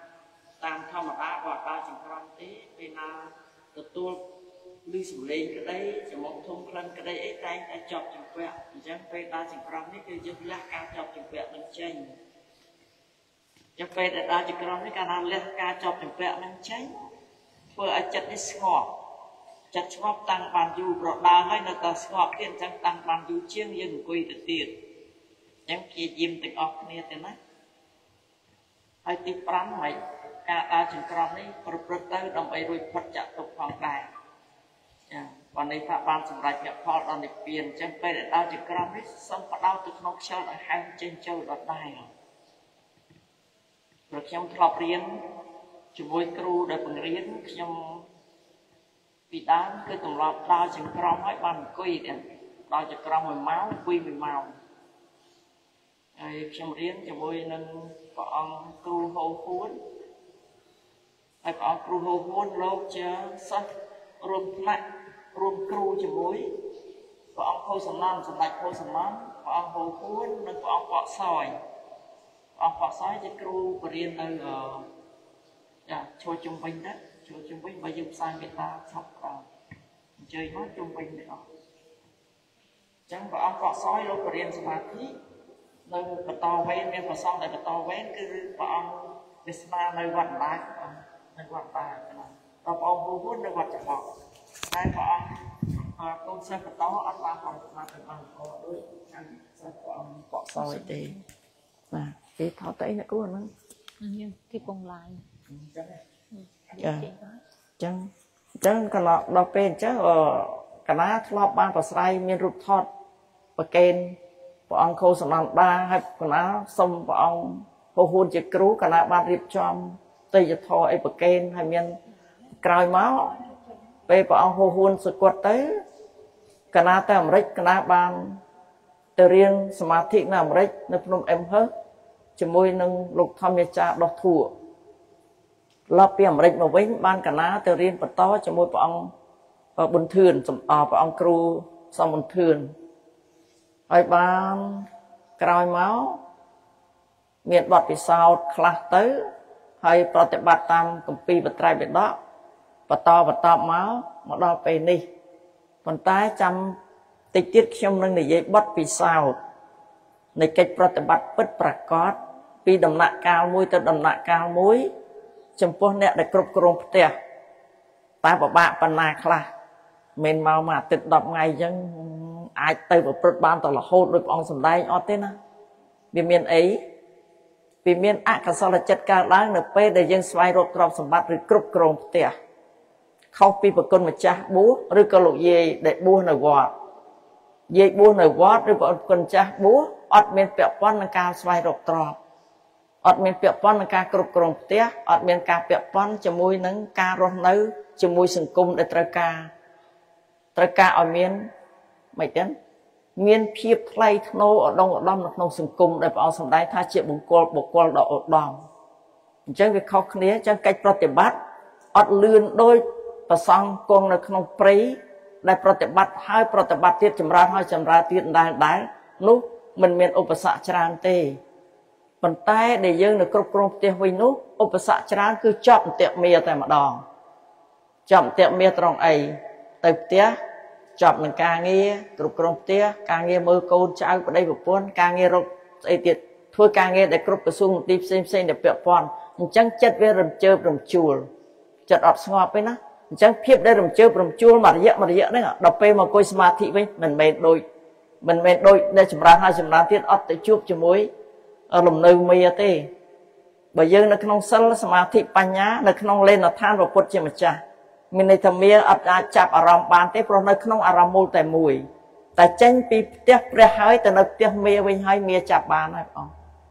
5តាមធម្មតាបើអត់ដល់ចង្ក្រង់ទេពេលណាទទួលឬសម្លេងក្តីចំមុខធំក្លិនក្តីអីតែងតែជាប់ជំពាក់អញ្ចឹងពេលដល់ចង្ក្រង់នេះគឺយើងលះការជាប់ជំពាក់នឹងចេញចាំពេលដែលដល់ចង្ក្រង់នេះកាលណាលះការជាប់ជំពាក់នឹងចេញធ្វើឲ្យចិត្តនេះស្ងប់ចិត្តស្ងប់តាំងបានយូរប្រដាហើយនៅតែស្ងប់ទៀតអញ្ចឹងតាំងបានយូរជាងយើងអង្គុយទៅទៀត អញ្ចឹងព្យាយាមទាំងអស់គ្នាទៅណាហើយទី5ហើយការដើរចង្ក្រមនេះប្រព្រឹត្តទៅដើម្បីរួចផុតចាក់ទុកផងដែរចាបានន័យថាបានសម្រេចមគ្គផលដល់និព្វានអញ្ចឹងពេលដែលដើរចង្ក្រមនេះសូមបដោតទៅក្នុងខ្យល់ឲ្យហែងចេញចូលដល់ដែរព្រោះខ្ញុំធ្លាប់រៀនជាមួយគ្រូដែលបង្រៀនខ្ញុំពីដើមគឺទម្លាប់ដើរចង្ក្រមឲ្យបានអង្គុយទៀតដើរចង្ក្រម1ម៉ោងអង្គុយ1ម៉ោង ហើយខ្ញុំរៀនជាមួយនឹងព្រះអង្គគ្រូហូហួនហើយព្រះអង្គគ្រូហូហួនលោកជាសិស្សរួមថ្នាក់រួមគ្រូជាមួយព្រះអង្គហូសំណនសម្ដេចហូសំណនព្រះអង្គហូហួននិងព្រះអង្គកក់សោយអស់បកសោយជាគ្រូបរៀននៅចាជួយជុំវិញដែរជួយជុំវិញបើយើងផ្សាយមេត្តាឈប់ក្រោយអញ្ជើញមកជុំវិញទាំងអស់អញ្ចឹងព្រះអង្គកក់សោយលោកបរៀនសមាធិ នៅបន្តវេនមានប្រសងដែលបន្តវេនគឺព្រះអង្គវាសនានៅវត្តបាយព្រះអង្គនៅវត្តបាយណាដល់ព្រះអង្គហូហួននៅវត្តចំបក់តែព្រះអង្គអរគុណសិស្សបន្តអត់បានបានស្មារតីបានល្អដូចខាងសិស្សព្រះអង្គបកសយទេបាទគេថតទៅអីអ្នកគ្រូហ្នឹងយើងគេពងឡាយអញ្ចឹងចាអញ្ចឹងអញ្ចឹងកន្លងដល់ពេលអញ្ចឹងអឺកណាធ្លាប់បានប្រស្រ័យមានរូបថតប្រកេន ព្រះអង្គខូសំណងដាហើយកណាសុំព្រះអង្គហូហួនជាគ្រូកណាបានរៀបចំតេយ្យធរអីប្រកេនហើយមានក្រោយមកពេលព្រះអង្គហូហួនសគត់ទៅកណាទៅអាមេរិកកណាបានទៅរៀនសមាធិនៅអាមេរិកនៅភ្នំអេមហឺជាមួយនឹងលោកធម្មយាចារ្យដោះធัวឡប់ពីអាមេរិកមកវិញបានកណាទៅរៀនបន្តជាមួយព្រះអង្គប៊ុនធឿនព្រះអង្គគ្រូសំប៊ុនធឿន ហើយបានក្រោយមកមានបទពិសោធន៍ខ្លះទៅ ហើយប្រតិបត្តិតាមគម្ពីរបត្រៃបិដកបន្តបន្តមកមកដល់ពេលនេះប៉ុន្តែចាំតិចទៀតខ្ញុំនឹងនិយាយបទពិសោធន៍នៃកិច្ចប្រតិបត្តិពិតប្រាកដពីដំណាក់កាលមួយទៅដំណាក់កាលមួយ ចំពោះអ្នកដែលគ្រប់គ្រងផ្ទះតើពិបាកប៉ុណ្ណាខ្លះមិនមកមួយអាទិត្យ10ថ្ងៃអញ្ចឹង អាចទៅប្រព្រឹត្តបានតរហូតដោយព្រះអង្គសម្ដែងអត់ទេណាវាមានអីវាមានអកុសលចិត្តកើតឡើងនៅពេលដែលយើងស្វែងរកទ្រព្យសម្បត្តិឬគ្រប់គ្រងផ្ទះខុសពីប្រគុណម្ចាស់បួសឬក៏លោកយាយដែលបួសនៅវត្តយាយបួសនៅវត្តឬប្រគុណម្ចាស់បួសអត់មានពាក់ព័ន្ធនឹងការស្វែងរកទ្រព្យអត់មានពាក់ព័ន្ធនឹងការគ្រប់គ្រងផ្ទះអត់មានការពាក់ព័ន្ធជាមួយនឹងការរស់នៅជាមួយសង្គមដែលត្រូវការត្រូវការឲ្យមាន មិនទេមានភាពថ្លៃថ្នូរឧត្តមឧត្តមនៅក្នុងសង្គមដែលព្រះអង្គសម្ដែងថាជាបុគ្គលបុគ្គលដ៏ឧត្តមអញ្ចឹងវាខុសគ្នាអញ្ចឹងកិច្ចប្រតិបត្តិអត់លឿនដោយប្រសង់គង់នៅក្នុងព្រៃដែលប្រតិបត្តិហើយប្រតិបត្តិទៀតចម្រើនហើយចម្រើនទៀតដែរដែរនោះมันមានឧបសគ្គច្រើនទេប៉ុន្តែដែលយើងនៅគ្រប់គ្រងផ្ទះវិញនោះឧបសគ្គច្រើនគឺចប់អន្ទាក់មាតែម្ដងចប់អន្ទាក់មាត្រង់អីទៅផ្ទះ ចប់នឹងការងារគ្រប់គ្រងផ្ទះការងារមើលកូនចៅប្តីប្រពន្ធការងាររកស្អីទៀតធ្វើការងារដែលគ្រប់ក្រសួងមន្ទីរផ្សេងផ្សេងដែលពាក់ព័ន្ធអញ្ចឹងចិត្តវារំជើបរំជួលចិត្តអត់ស្ងប់ទេណាអញ្ចឹងភាពដែលរំជើបរំជួលមួយរយៈមួយរយៈហ្នឹងដល់ពេលមកអង្គុយសមាធិវិញមិនមែនដូចមិនមែនដូចដែលចម្រើនហើយចម្រើនទៀតអត់ទៅជួបជាមួយលំនៅមីទេបើយើងនៅក្នុងសិលសមាធិបញ្ញានៅក្នុងលេនឋានប្រពុតជាម្ចាស់ មានន័យថាមាអត់អាចចាប់អារម្មណ៍បានទេព្រោះនៅក្នុងអារម្មណ៍មូលតែមួយតែចេញពីផ្ទះព្រះហើយទៅនៅផ្ទះមាវិញហើយមាចាប់បានហើយបង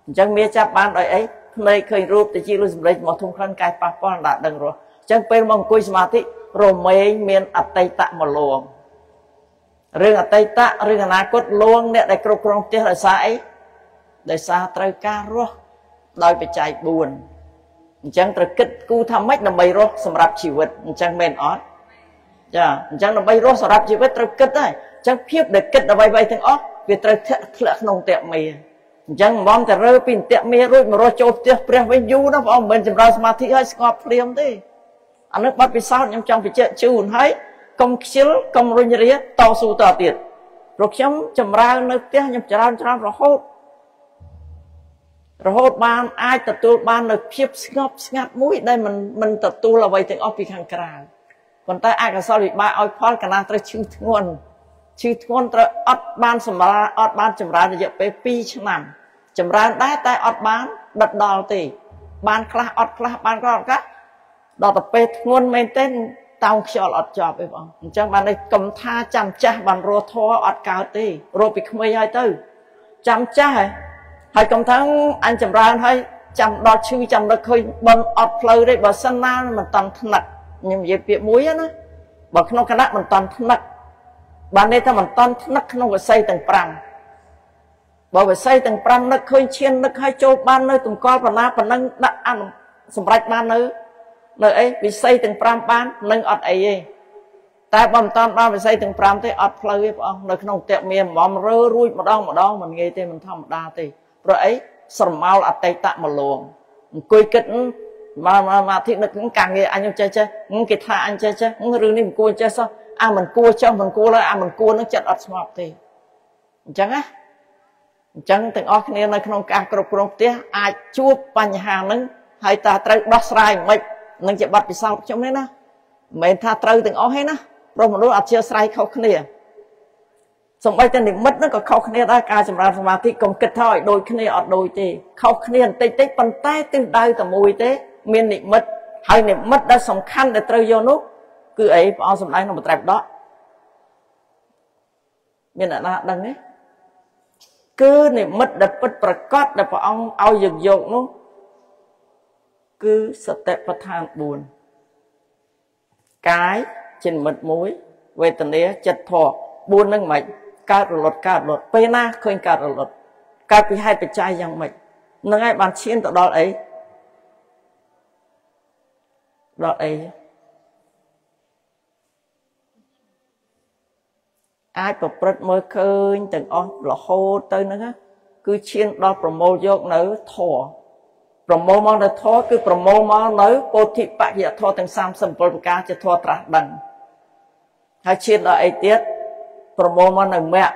អញ្ចឹងមាចាប់បានដោយអីភ្នែកឃើញរូបទៅជាលុយសម្លេចមកធំក្លិនកាយប៉ះពាល់ដាក់ដឹងរស់អញ្ចឹងពេលមកអង្គុយសមាធិរមែងមានអតីតមកលងរឿងអតីតរឿងអនាគតលងអ្នកដែលគ្រប់គ្រងផ្ទះដោយសារអីដោយសារត្រូវការរស់ដោយបច្ច័យ4 អញ្ចឹងត្រូវគិតគូថាម៉េចដើម្បីរស់សម្រាប់ជីវិតអញ្ចឹងមែនអត់ចាអញ្ចឹងដើម្បីរស់សម្រាប់ជីវិតត្រូវគិតដែរអញ្ចឹងភាពដែលគិតអ្វីៗទាំងអស់វាត្រូវធ្លាក់ធ្លាក់ក្នុងតេមេអញ្ចឹងមិនតែរើពីតេមេរួចមករស់ចូលផ្ទះព្រះវិញយូរណាបងមិនមែនចម្រើនសមាធិឲ្យស្ងប់ភ្លាមទេអានេះបាត់ពិសោធន៍ខ្ញុំចង់បញ្ជាក់ជូនហើយកុំខ្ជិលកុំរុញរាតស៊ូតទៀតព្រោះខ្ញុំចម្រើននៅផ្ទះខ្ញុំច្រើនច្រើនរហូត រហូតបានអាចទទួលបាននូវភាពស្ងប់ស្ងាត់មួយដែលមិនមិនទទួលអ្វីទាំងអស់ពីខាងក្រៅប៉ុន្តែអកុសលវិបាកឲ្យផលកណាត្រូវឈឺធ្ងន់ឈឺធ្ងន់ត្រូវអត់បានសម្រាប់អត់បានចម្រើនរយៈពេល2ឆ្នាំ ចម្រើនដែរតែអត់បានដិតដល់ទេ បានខ្លះអត់ខ្លះបានខ្លះអត់ខ្លះដល់ទៅពេលធ្ងន់មែនទែនតោងខ្យល់អត់ចប់ទេបងអញ្ចឹងបាននេះកុំថាចាំចាស់បានរស់ធေါ်អត់កើតទេរស់ពីក្មេងហើយទៅ ចាំចាស់ ហ៎ហើយកុំថាអញចម្រើនហើយចាំដល់ឈឺចាំដឹកឃើញបនអត់ផ្លូវទេបើសិនណាមិនតាន់ថ្នាក់ខ្ញុំនិយាយពាក្យមួយណាបើក្នុងគណៈមិនតាន់ថ្នាក់បានន័យថាមិនតាន់ថ្នាក់ក្នុងវិស័យទាំង5បើវិស័យទាំង5នឹកឃើញឈាននឹកឲ្យចូលបាននៅតម្កល់បណ្ណាប៉ុណ្ណឹងដាក់អនុសម្រេចបាននៅនៅអីវិស័យទាំង5បាននឹងអត់អីទេតែបើមិនតាន់បានវិស័យទាំង5ទេអត់ផ្លូវទេព្រះអង្គនៅក្នុងតេមានបំរើរួចម្ដងម្ដងមិនងាយទេមិនធម្មតាទេ ព្រោះអីស្រមោលអតីតមលងអង្គុយគិតមកមកធិនឹកការងារអញចេះចេះគេថាអញចេះចេះរឿងនេះមិនគួរចេះសោះអាមិនគួរចុះមិនគួរឡើយអាមិនគួរនឹងចិត្តអត់ស្ងប់ទេអញ្ចឹងណាអញ្ចឹងទាំងអស់គ្នានៅក្នុងការគ្រប់គ្រងផ្ទះអាចជួបបញ្ហាហ្នឹងហើយតើត្រូវដោះស្រាយមិននឹងជាប័ណ្ណពិសោធន៍ខ្ញុំនេះណាមិនមែនថាត្រូវទាំងអស់ទេណាព្រោះមនុស្សអត់ជាស្រ័យខុសគ្នា សំបីតែនិមិត្តហ្នឹងក៏ខុសគ្នាដែរការចម្រើនសមាធិកុំគិតថាឲ្យដូចគ្នាអត់ដូចទេខុសគ្នាបន្តិចតិចប៉ុន្តែទិសដៅតែមួយទេ មាននិមិត្តហើយនិមិត្តដែលសំខាន់ដែលត្រូវយកនោះគឺអីព្រះអង្គសម្ដែងក្នុងបត្រៃបដកមានអ្នកណាដឹងទេគឺនិមិត្តដែលពិតប្រកបដែលព្រះអង្គឲ្យយើងយកនោះគឺសតិប្បដ្ឋាន4កាយជានិមិត្តមួយវេទនាចិត្តធម៌4ហ្នឹងមិន កើតរលត់កើតរលត់ពេលណាឃើញកើតរលត់កើតពីហេតុបច្ច័យយ៉ាងម៉េចហ្នឹងហើយបានឈានទៅដល់អីដល់អីអាចប្រព្រឹត្តមើលឃើញទាំងអស់រហូតទៅហ្នឹងគឺឈានដល់ប្រមូលយកនៅធរប្រមូលមកនៅធរគឺប្រមូលមកនៅពោធិបច្ចយធរទាំង37ប្រការជាធរត្រាស់ដឹងហើយឈានដល់អីទៀត ប្រមូលមកនៅមគ្គ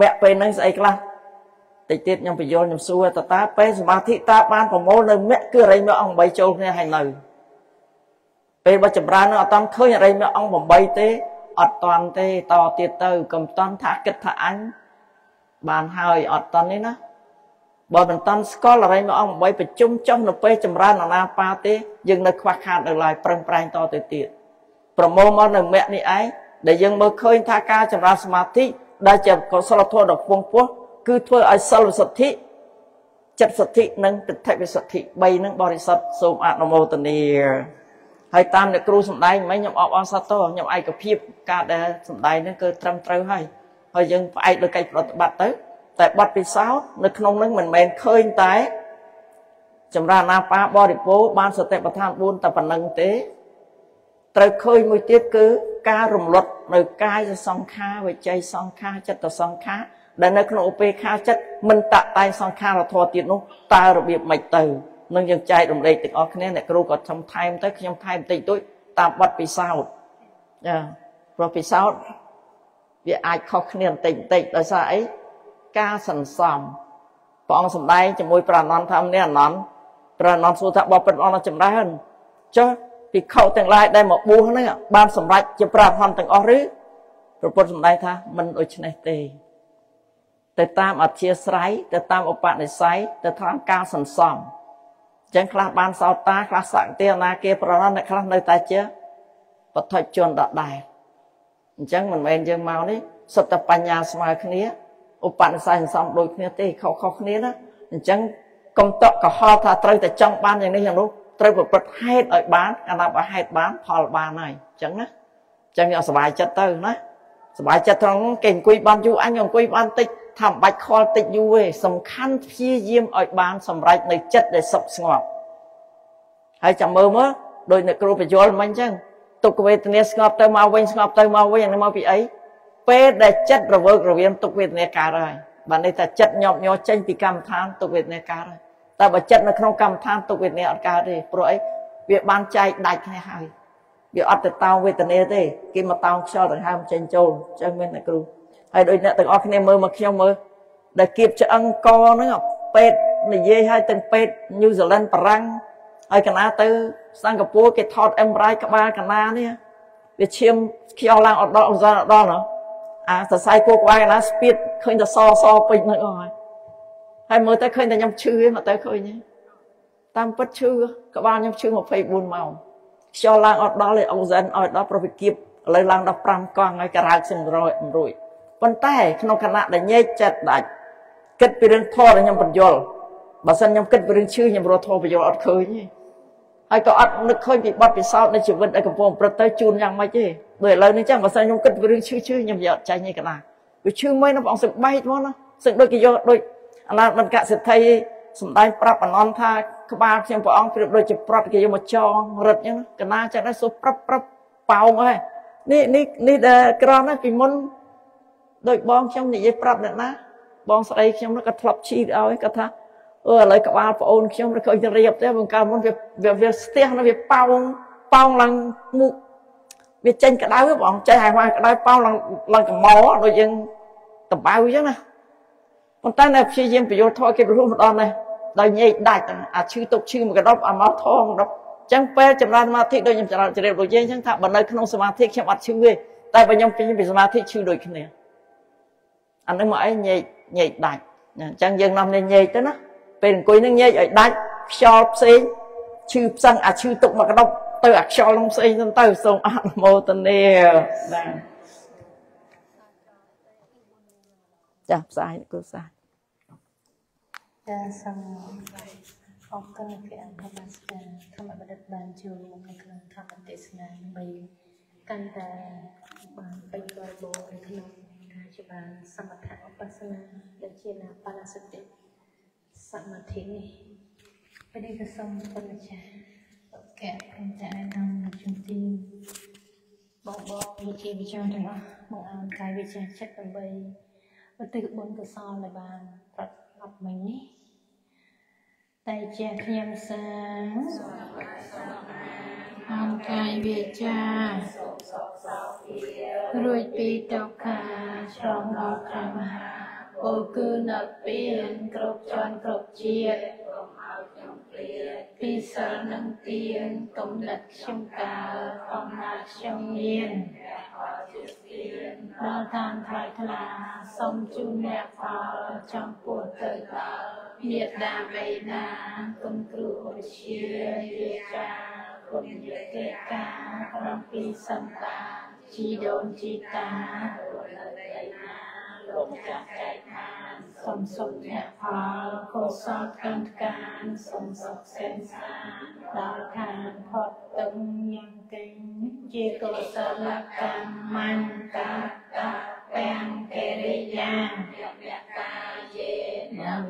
មគ្គពេលហ្នឹងស្អីខ្លះតិចទៀតខ្ញុំបញ្យល់ខ្ញុំសួរតើតាពេលសមាធិតាបានប្រមូលនៅមគ្គគឺអរិយមគ្គអង្គ8ចូលគ្នាហើយនៅពេលបើចម្រើននឹងអត់តាន់ឃើញអរិយមគ្គអង្គ8ទេអត់តាន់ទេតទៀតទៅកុំតាន់ថាគិតថាអញបានហើយអត់តាន់នេះណាបើមិនតាន់ស្គាល់អរិយមគ្គអង្គ8ប្រជុំចុះនៅពេលចម្រើនអនាបាទេយើងនៅខ្វះខាតនៅឡើយប្រឹងប្រែងតទៅទៀតប្រមូលមកនៅមគ្គនេះឯង ដែលយើងមើលឃើញថាការចម្រើនសមាធិដែលជាកុសលធម៌ដ៏ខ្ពង់ខ្ពស់គឺធ្វើឲ្យសិលវិសុទ្ធិចិត្តសទ្ធិនិងទិដ្ឋិវិសុទ្ធិ3នឹងបរិសុទ្ធសូមអនុមោទនាហើយតាមអ្នកគ្រូសំដែងមិញខ្ញុំអបអរសាទរខ្ញុំឯកភាពការដែលសំដែងហ្នឹងគឺត្រឹមត្រូវហើយហើយយើងផ្អែកលើកិច្ចប្រតិបត្តិទៅតែបទពិសោធន៍នៅក្នុងហ្នឹងមិនមែនឃើញតែចម្រើនណាបាបរិពោបានសតិប្បដ្ឋាន4តែប៉ុណ្្នឹងទេ ត្រូវឃើញមួយទៀតគឺការរំលត់នៅកាយសង្ខារវិច័យសង្ខារចិត្តសង្ខារដែលនៅក្នុងឧបេខាចិត្តមិនតតែងសង្ខារធម៌ទៀតនោះតើរបៀបម៉េចទៅនឹងយើងចែករំលែកទាំងអស់គ្នាអ្នកគ្រូក៏ខ្ញុំថែមទៅខ្ញុំថែមតិចតួចតាមបទពិសោធន៍ចាព្រោះពិសោធន៍វាអាចខុសគ្នាបន្តិចបន្តិចដោយសារអីការសន្សំព្រះអង្គសម្ដែងជាមួយព្រះអនន្តថានេះអនន្តព្រះអនន្តសួរថាបបិទ្ធអនន្តចម្រើនចុះ ភិក្ខុទាំងឡាយដែលមកបួសហ្នឹងបានសម្រេចជាប្រាហន្តទាំងអស់ឬព្រះពុទ្ធសម្ដែងថាមិនដូច្នេះទេទៅតាមអធិស្រ័យទៅតាមឧបនិស្ស័យទៅតាមការសន្សំអញ្ចឹងខ្លះបានសោតាខ្លះសក្តិអនាគាប្រណអ្នកខ្លះនៅតែជាបឋិជនដដែលអញ្ចឹងមិនមែនយើងមកនេះសុទ្ធតែបញ្ញាស្មើគ្នាឧបនិស្ស័យសន្សំដូចគ្នាទេខុសខុសគ្នាណាអញ្ចឹងកុំតក់កុហលថាត្រូវតែចង់បានយ៉ាងនេះយ៉ាងនោះ ត្រូវប្រព្រឹត្តហេតុឲ្យបានកាលណាបើហេតុបានផលបានហើយអញ្ចឹងណាអញ្ចឹងយកសុបាយចិត្តទៅណាសុបាយចិត្តត្រង់គេអង្គុយបានយូរអញអង្គុយបានតិចថាមិនបាច់ខលតិចយូរទេសំខាន់ព្យាយាមឲ្យបានសម្រេចនៅចិត្តដែលសុខស្ងប់ហើយចាំមើលមើលដោយអ្នកគ្រូបញ្យលមិញអញ្ចឹងទុក្ខវេទនាស្ងប់ទៅមកវិញស្ងប់ទៅមកវិញអានេះមកពីអីពេលដែលចិត្តរវើករវាងទុក្ខវេទនាកើតហើយបានន័យថាចិត្តញាប់ញ័រចេញពីកម្មដ្ឋានទុក្ខវេទនាកើតហើយ តែបើចិត្តនៅក្នុងកម្មដ្ឋានទុក្ខវេទនាអត់កើតទេព្រោះអីវាបានចែកដាច់គ្នាហើយវាអត់ទៅតោងវេទនាទេគេមកតោងខ្យល់ដង្ហើមចេញចូលអញ្ចឹងមានតែគ្រូហើយដូចអ្នកទាំងអស់គ្នាមើលមកខ្ញុំមើលដែលគៀបឆ្អឹងកហ្នឹងពេទ្យនិយាយឲ្យទាំងពេទ្យញូហ្សេឡង់បារាំងហើយកណាទៅសិង្ហបុរីគេថត MRI ក្បាលកណានេះវាឈាមខ្យល់ឡើងអត់ដល់អង្សាអត់ដល់ណាអាសរសៃគោក្បាលកណាស្ពាតឃើញតែសសពេញហ្នឹងអស់ហើយ ហើយមើលទៅឃើញតែខ្ញុំឈឺមកទៅឃើញតាមពិតឈឺក្បាលខ្ញុំឈឺ24ម៉ោងខ្យល់ឡើងអត់ដល់ទេអុកស៊ីនឲ្យដល់ប្រវិគៀបឥឡូវឡើងដល់5កង់ហើយការើកសឹងរយរួយប៉ុន្តែក្នុងគណៈដែលញែកចិត្តដាច់គិតពីរឿងធម៌ដែលខ្ញុំបញ្យល់បើសិនខ្ញុំគិតពីរឿងឈឺខ្ញុំរត់ធម៌បញ្យល់អត់ឃើញទេហើយក៏អត់នឹកឃើញពីបទពិសោធន៍នៃជីវិតដែលកំពុងប្រព្រឹត្តទៅជូនយ៉ាងម៉េចទេដូចឥឡូវនេះចឹងបើសិនខ្ញុំគិតពីរឿងឈឺឈឺខ្ញុំយកអត់ចាញ់ទេកណាវាឈឺមិនណាបងសឹកបែកមកណាសឹកដូចគេយកដូច អនាមិនកសិទ្ធិសំដែងប្រាប់អនន្តថាក្បាលខ្ញុំព្រះអង្គប្រៀបដូចជាប្រត់គេយកមកចងរឹតចឹងកណាចឹងដែរសូប្រាប់ប្រាប់ប៉ោងហើយនេះនេះនេះដែលក្រណាពីមុនដូចបងខ្ញុំនិយាយប្រាប់អ្នកណាបងស្រីខ្ញុំក៏ធ្លាប់ឈីឲ្យគាត់ថាអឺឥឡូវក្បាលប្អូនខ្ញុំក៏ទៅរៀបទេបង្កើតមុនវាវាស្ទះវាប៉ោងប៉ោងឡើងមុខវាចេញក្តៅបងចេះហើយមកក្តៅប៉ោងឡើងឡើងកម៉ោដូចយើងតបៅអញ្ចឹងណា ប៉ុន្តែនៅព្យាយាមបញ្យល់ធម៌គេរស់ម្ដងនេះដោយញែកដាច់ហ្នឹងអាឈឺទុកឈឺមួយកដប់អាមកធងដប់អញ្ចឹងពេលចម្រើនសមាធិដូចខ្ញុំចម្រើនជ្រាបដូចយើងអញ្ចឹងថាបើនៅក្នុងសមាធិខ្ញុំអត់ឈឺទេតែបើខ្ញុំពេញពីសមាធិឈឺដូចគ្នាអានឹងមកអីញែកញែកដាច់អញ្ចឹងយើងនាំនេះញែកទៅណាពេលអង្គុយនឹងញែកឲ្យដាច់ខ្យល់ផ្សេងឈឺផ្សឹងអាឈឺទុកមួយកដប់ទៅអាខ្យល់នឹងផ្សេងទៅសូមអនុមោទនាបាទ ចាផ្សាយគូផ្សាយចាសូមអរគុណព្រះអង្គនមស្ការធម្មបណ្ឌិតបានចូលរួមនៅក្នុងធម្មទេសនាដើម្បីកាន់តែបានពេញបរិបូរណ៍នៅក្នុងការជាបានសមថៈឧបស្សនាដែលជាណាបនសតិសមាធិនេះពេលនេះក៏សូមគុណម្ចាស់កែខ្ញុំតែនាំនៅជំទីបងបងវិជាវិចារទាំងអស់មកអោនកាយវិចារចិត្តដើម្បី ឧទ្ទិសបុណ្យកុសលដែលបានប្រតិបត្តិមិញនេះតែជាខ្ញុំសាអនកាយវាចារួចពីតកខាឆ្លងដល់ក្រមហាពោលគឺនៅពៀនគ្រប់ជាន់គ្រប់ជាតិ ពីសិលនឹងទៀនកំណត់ខ្ញុំកាលអំណាចខ្ញុំមានដល់តាមថ្លៃថ្លាសូមជូនអ្នកផលចំពោះទៅដល់មេដាបេដាគុណគ្រូឧបជាយាចាគុណយេកេកាក្រុមពីសន្តានជីដូនជីតាលោក ចាស់ចែកខានសូមសុខអ្នកផលកុសលកម្មកានសូមសុខសេនសាដល់ខានផុតទឹកយ៉ាងកេងជាកុសលកម្មញ្ញកាតាទាំងកិរិយាន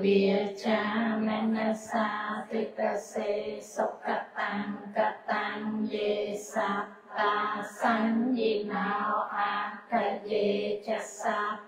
វិចាមនសាទិតសេសុខតាំកតាំយេសត្តាសញ្ញិណោអាកយេចសត្តាសញ្ញិណោកតាំបញ្ញបលាំងមៃហੰសពេភិកិពវន្តតេយេតាំកតាំសុវិតិតាំកណាំបញ្ញ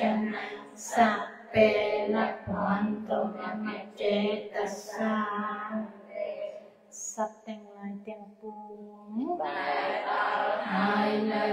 ចិនសព្ពេលភន្តមចេតសាសត្វទាំងឡាយទាំងពួងដែលដល់ហើយនៅ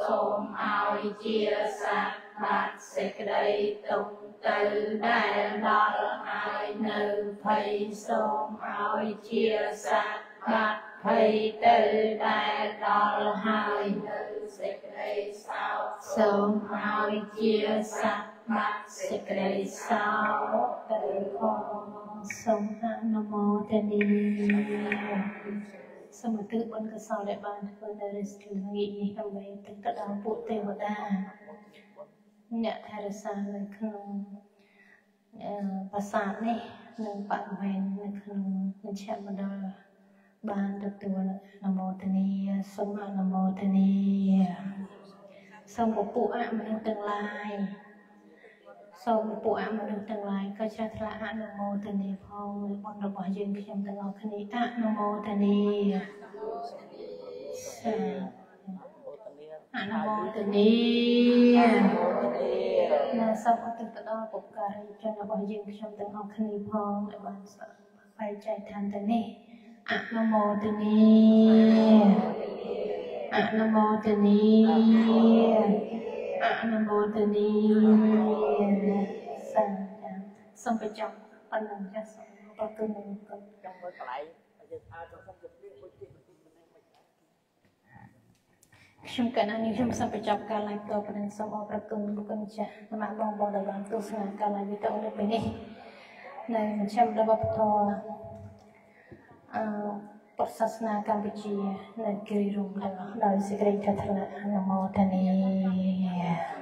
សេចក្តីសុខសូមឲ្យជាសត្វបាត់សេចក្តីទុក្ខទៅដែលដល់ហើយនៅភ័យសូមឲ្យជាសត្វបាត់ភ័យទៅដែលដល់ហើយនៅសេចក្តីសោកសូមឲ្យជាសត្វបាត់សេចក្តីសោកទៅផងសូមអនុមោទនី សូមទិបុណ្យកុសលដែលបានធ្វើនៅរាជធានីនេះដើម្បីទឹកទៅដល់ពួកទេវតាអ្នកថែរក្សានៅក្នុងប្រាសាទនេះនិងបរិវេណនៅក្នុងមជ្ឈមណ្ឌលបានទទួលអនុមោទនីសូមអនុមោទនីសូមពពួកអមនុស្សទាំងឡាយ សូមពួកអមនុស្សទាំងឡាយក៏ចាស់ថ្លាអនុមោទនីផងនៅបុណ្យរបស់យើងខ្ញុំទាំងអស់គ្នាអនុមោទនីសាអនុមោទនីណាសូមអរគុណទៅដល់បុព្វការីជនរបស់យើងខ្ញុំទាំងអស់គ្នាផងដែលបានស្ដាប់បែកចែកឋានទៅនេះអនុមោទនីអនុមោទនី អនុមោទនីសាចាសូមបញ្ចប់ប៉ុណ្ណឹងចាសូមអរគុណនឹងគុណ trong cái lại យើងអើទៅសុំជម្រាបមួយទៀតបន្តិចមិនមិនខ្ញុំកណ្ណានេះខ្ញុំសូមបញ្ចប់ការ live តប៉ុណ្ណឹងសូមអរព្រគុណលោកគុណចាស់សម្រាប់បងប្អូនដែលបានទស្សនាការ live វីដេអូនៅពេលនេះនៅមជ្ឈមណ្ឌលវប្បធម៌អឺ ពុទ្ធសាសនាកម្ពុជានៅគិរីរំទាំងអស់ដោយសេចក្តីថ្លៃអនុមោទនា